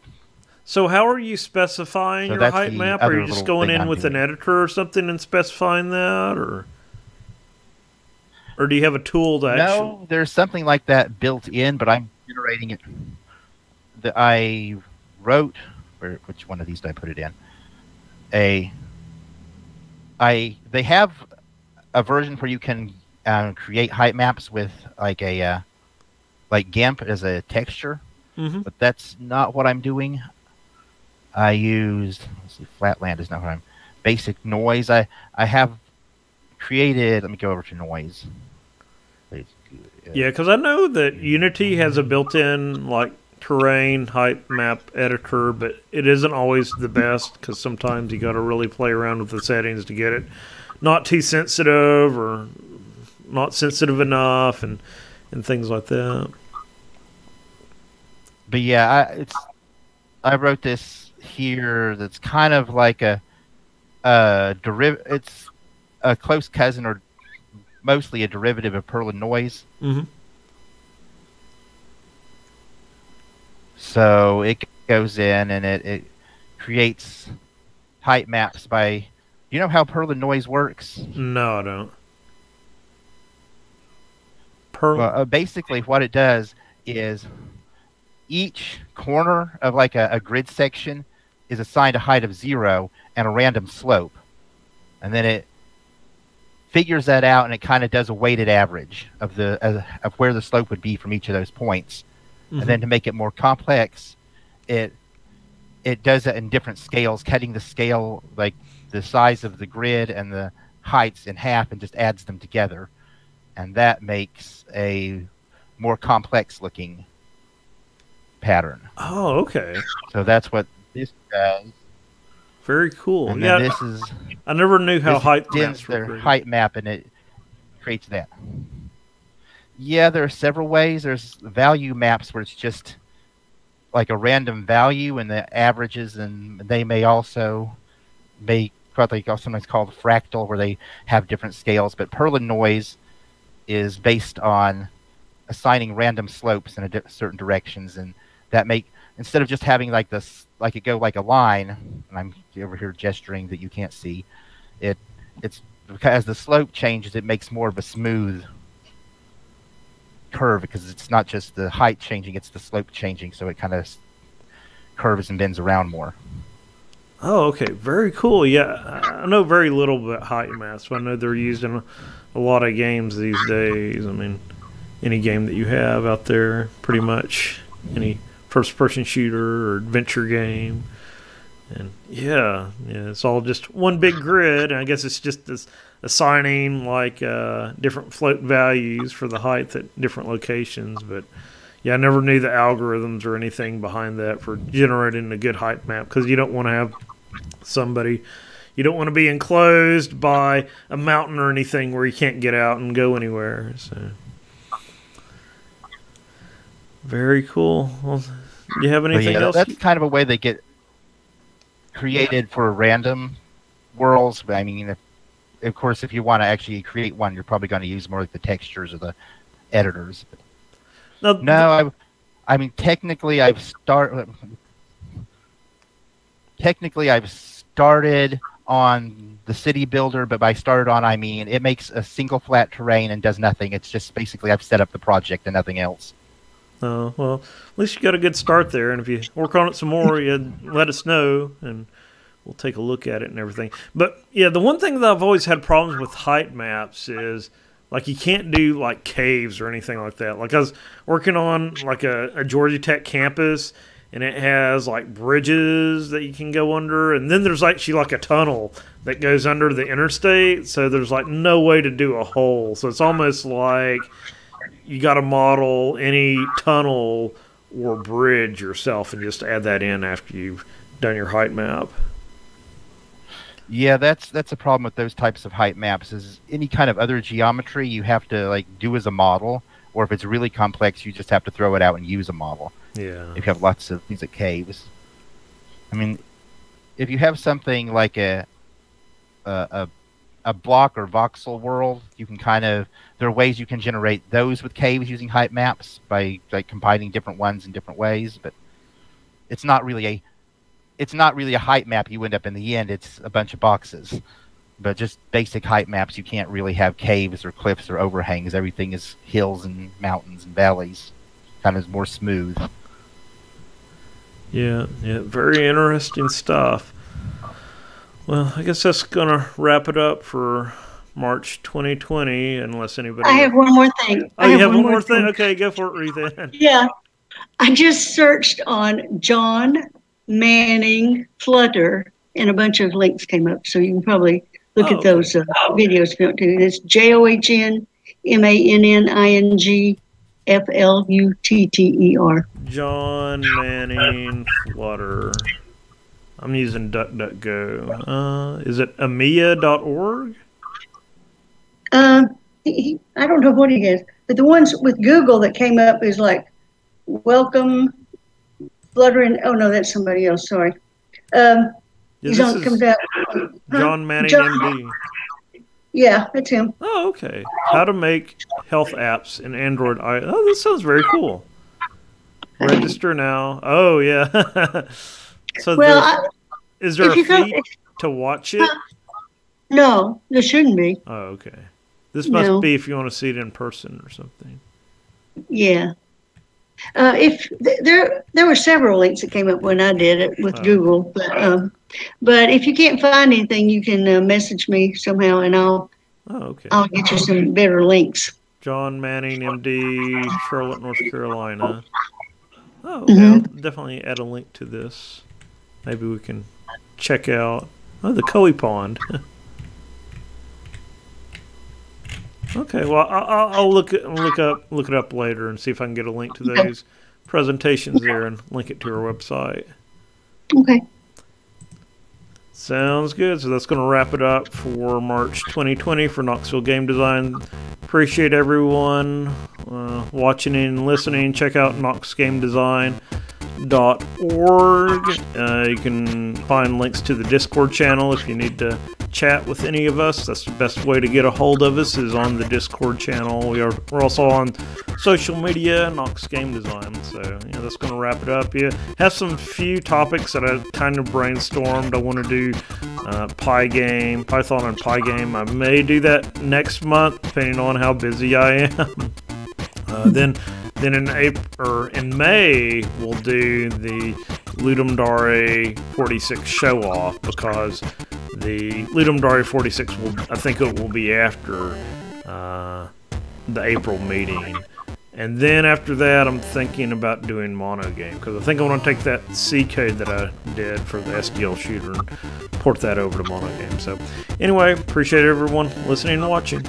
So how are you specifying So your height map? Are you just going in I'm with an editor or something and specifying that, or or do you have a tool to actually? No, there's something like that built in, but I'm generating it. That I wrote, where which one of these did I put it in? A. I they have a version where you can um, create height maps with like a uh, like GIMP as a texture, Mhm. but that's not what I'm doing. I used let's see, Flatland is not what I'm. Basic noise. I I have created. Let me go over to noise. Yeah, because I know that Unity has a built-in like terrain height map editor, but it isn't always the best because sometimes you got to really play around with the settings to get it not too sensitive or not sensitive enough, and and things like that. but yeah, I, it's I wrote this here. That's kind of like a a deriv. It's a close cousin or mostly a derivative of Perlin noise. hmm So it goes in and it, it creates height maps by. You know how Perlin noise works? No, I don't. Pearl. Well, uh, basically, what it does is each corner of like a, a grid section is assigned a height of zero and a random slope, and then it figures that out and it kind of does a weighted average of the uh, of where the slope would be from each of those points. Mhm. And then to make it more complex, it it does it in different scales, cutting the scale like the size of the grid and the heights in half and just adds them together and that makes a more complex looking pattern. oh, okay. So that's what this does. Very cool. and yeah, this is I never knew how height maps their created. height map and it creates that. Yeah, there are several ways. There's value maps where it's just like a random value and the averages, and they may also make what they call- sometimes called fractal, where they have different scales. But Perlin noise is based on assigning random slopes in a di- certain directions, and that make instead of just having like this, like it go like a line. And I'm over here gesturing that you can't see. It it's because as the slope changes, it makes more of a smooth curve because it's not just the height changing; it's the slope changing, so it kind of curves and bends around more. Oh, okay. Very cool. Yeah, I I know very little about height maps, but I know they're used in a, lot of games these days. I mean, any game that you have out there, pretty much any first-person shooter or adventure game. And yeah, yeah, it's all just one big grid, and I guess it's just this assigning like uh, different float values for the height at different locations. But yeah, I never knew the algorithms or anything behind that for generating a good height map because you don't want to have somebody you don't want to be enclosed by a mountain or anything where you can't get out and go anywhere. So very cool. Well, do you have anything yeah, else? that's kind of a way they get created for random worlds. But I mean, if of course, if you want to actually create one, you're probably going to use more like the textures or the editors. Now, No, I, I mean technically I've start. Technically, I've started on the city builder, but by started on I mean it makes a single flat terrain and does nothing. It's just basically I've set up the project and nothing else. Oh, well, at least you got a good start there. And if you work on it some more, you let us know and we'll take a look at it and everything. But yeah, the one thing that I've always had problems with height maps is like you can't do like caves or anything like that. Like I was working on like a, a Georgia Tech campus and it has like bridges that you can go under and then there's actually like a tunnel that goes under the interstate so there's like no way to do a hole so it's almost like you got to model any tunnel or bridge yourself and just add that in after you've done your height map Yeah, that's that's a problem with those types of height maps. Is any kind of other geometry you have to like do as a model, or if it's really complex, you just have to throw it out and use a model. Yeah. If you have lots of things like caves, I mean, if you have something like a a a, block or voxel world, you can kind of there are ways you can generate those with caves using height maps by like combining different ones in different ways, but it's not really a it's not really a height map you end up in the end. It's a bunch of boxes. But just basic height maps you can't really have caves or cliffs or overhangs. Everything is hills and mountains and valleys kind of more smooth yeah yeah very interesting stuff well i guess that's gonna wrap it up for march 2020 unless anybody I have one more thing. oh I you have one more thing okay go for it Ruth Yeah. I just searched on John Manning Flutter and a bunch of links came up. So you can probably look Oh, at okay. those uh, videos if you want to. It's J O H N M A N N I N G F L U T T E R. John Manning Flutter. I'm using DuckDuckGo. Uh, is it amia.org? Um, he, he, I don't know what he has, but the ones with Google that came up is like, welcome, fluttering. Oh no, that's somebody else. Sorry. Um, Yeah, he's on, comes out. John Manning John- MD. Yeah, that's him. Oh, okay. How to make health apps in Android. Oh, this sounds very cool. Register now. Oh yeah. so Well, there's- I, is there a go, fee to watch it? no, there shouldn't be. Oh, okay. This must No. be if you want to see it in person or something. Yeah. Uh, if th- there, there were several links that came up when I did it with Oh. Google, but um, but if you can't find anything, you can uh, message me somehow, and I'll Oh, okay. I'll get you some better links. John Manning, MD, Charlotte, North Carolina. Oh, okay. Mhm. I'll definitely add a link to this. Maybe we can check out. Oh, the Coe Pond. okay, well, I'll, I'll look look up look it up later and see if I can get a link to those presentations there and link it to our website. Okay. Sounds good. So that's going to wrap it up for March 2020 for Knoxville Game Design. Appreciate everyone uh, watching and listening. Check out knoxgamedesign.org. Uh, you can find links to the Discord channel if you need to chat with any of us. That's the best way to get a hold of us is on the Discord channel. We are we're also on social media, Knox Game Design. So yeah, that's going to wrap it up. Yeah, have some few topics that I kind of brainstormed. I want to do uh, Pygame, Python and Pygame. I may do that next month, depending on how busy I am. Uh, then, then in April or in May, we'll do the Ludum Dare 46 show off because the Ludum Dare 46 will, I think it will be after uh, the April meeting. And then after that, I'm thinking about doing MonoGame because I think I want to take that C code that I did for the SDL shooter and port that over to mono game. So, anyway, appreciate everyone listening and watching.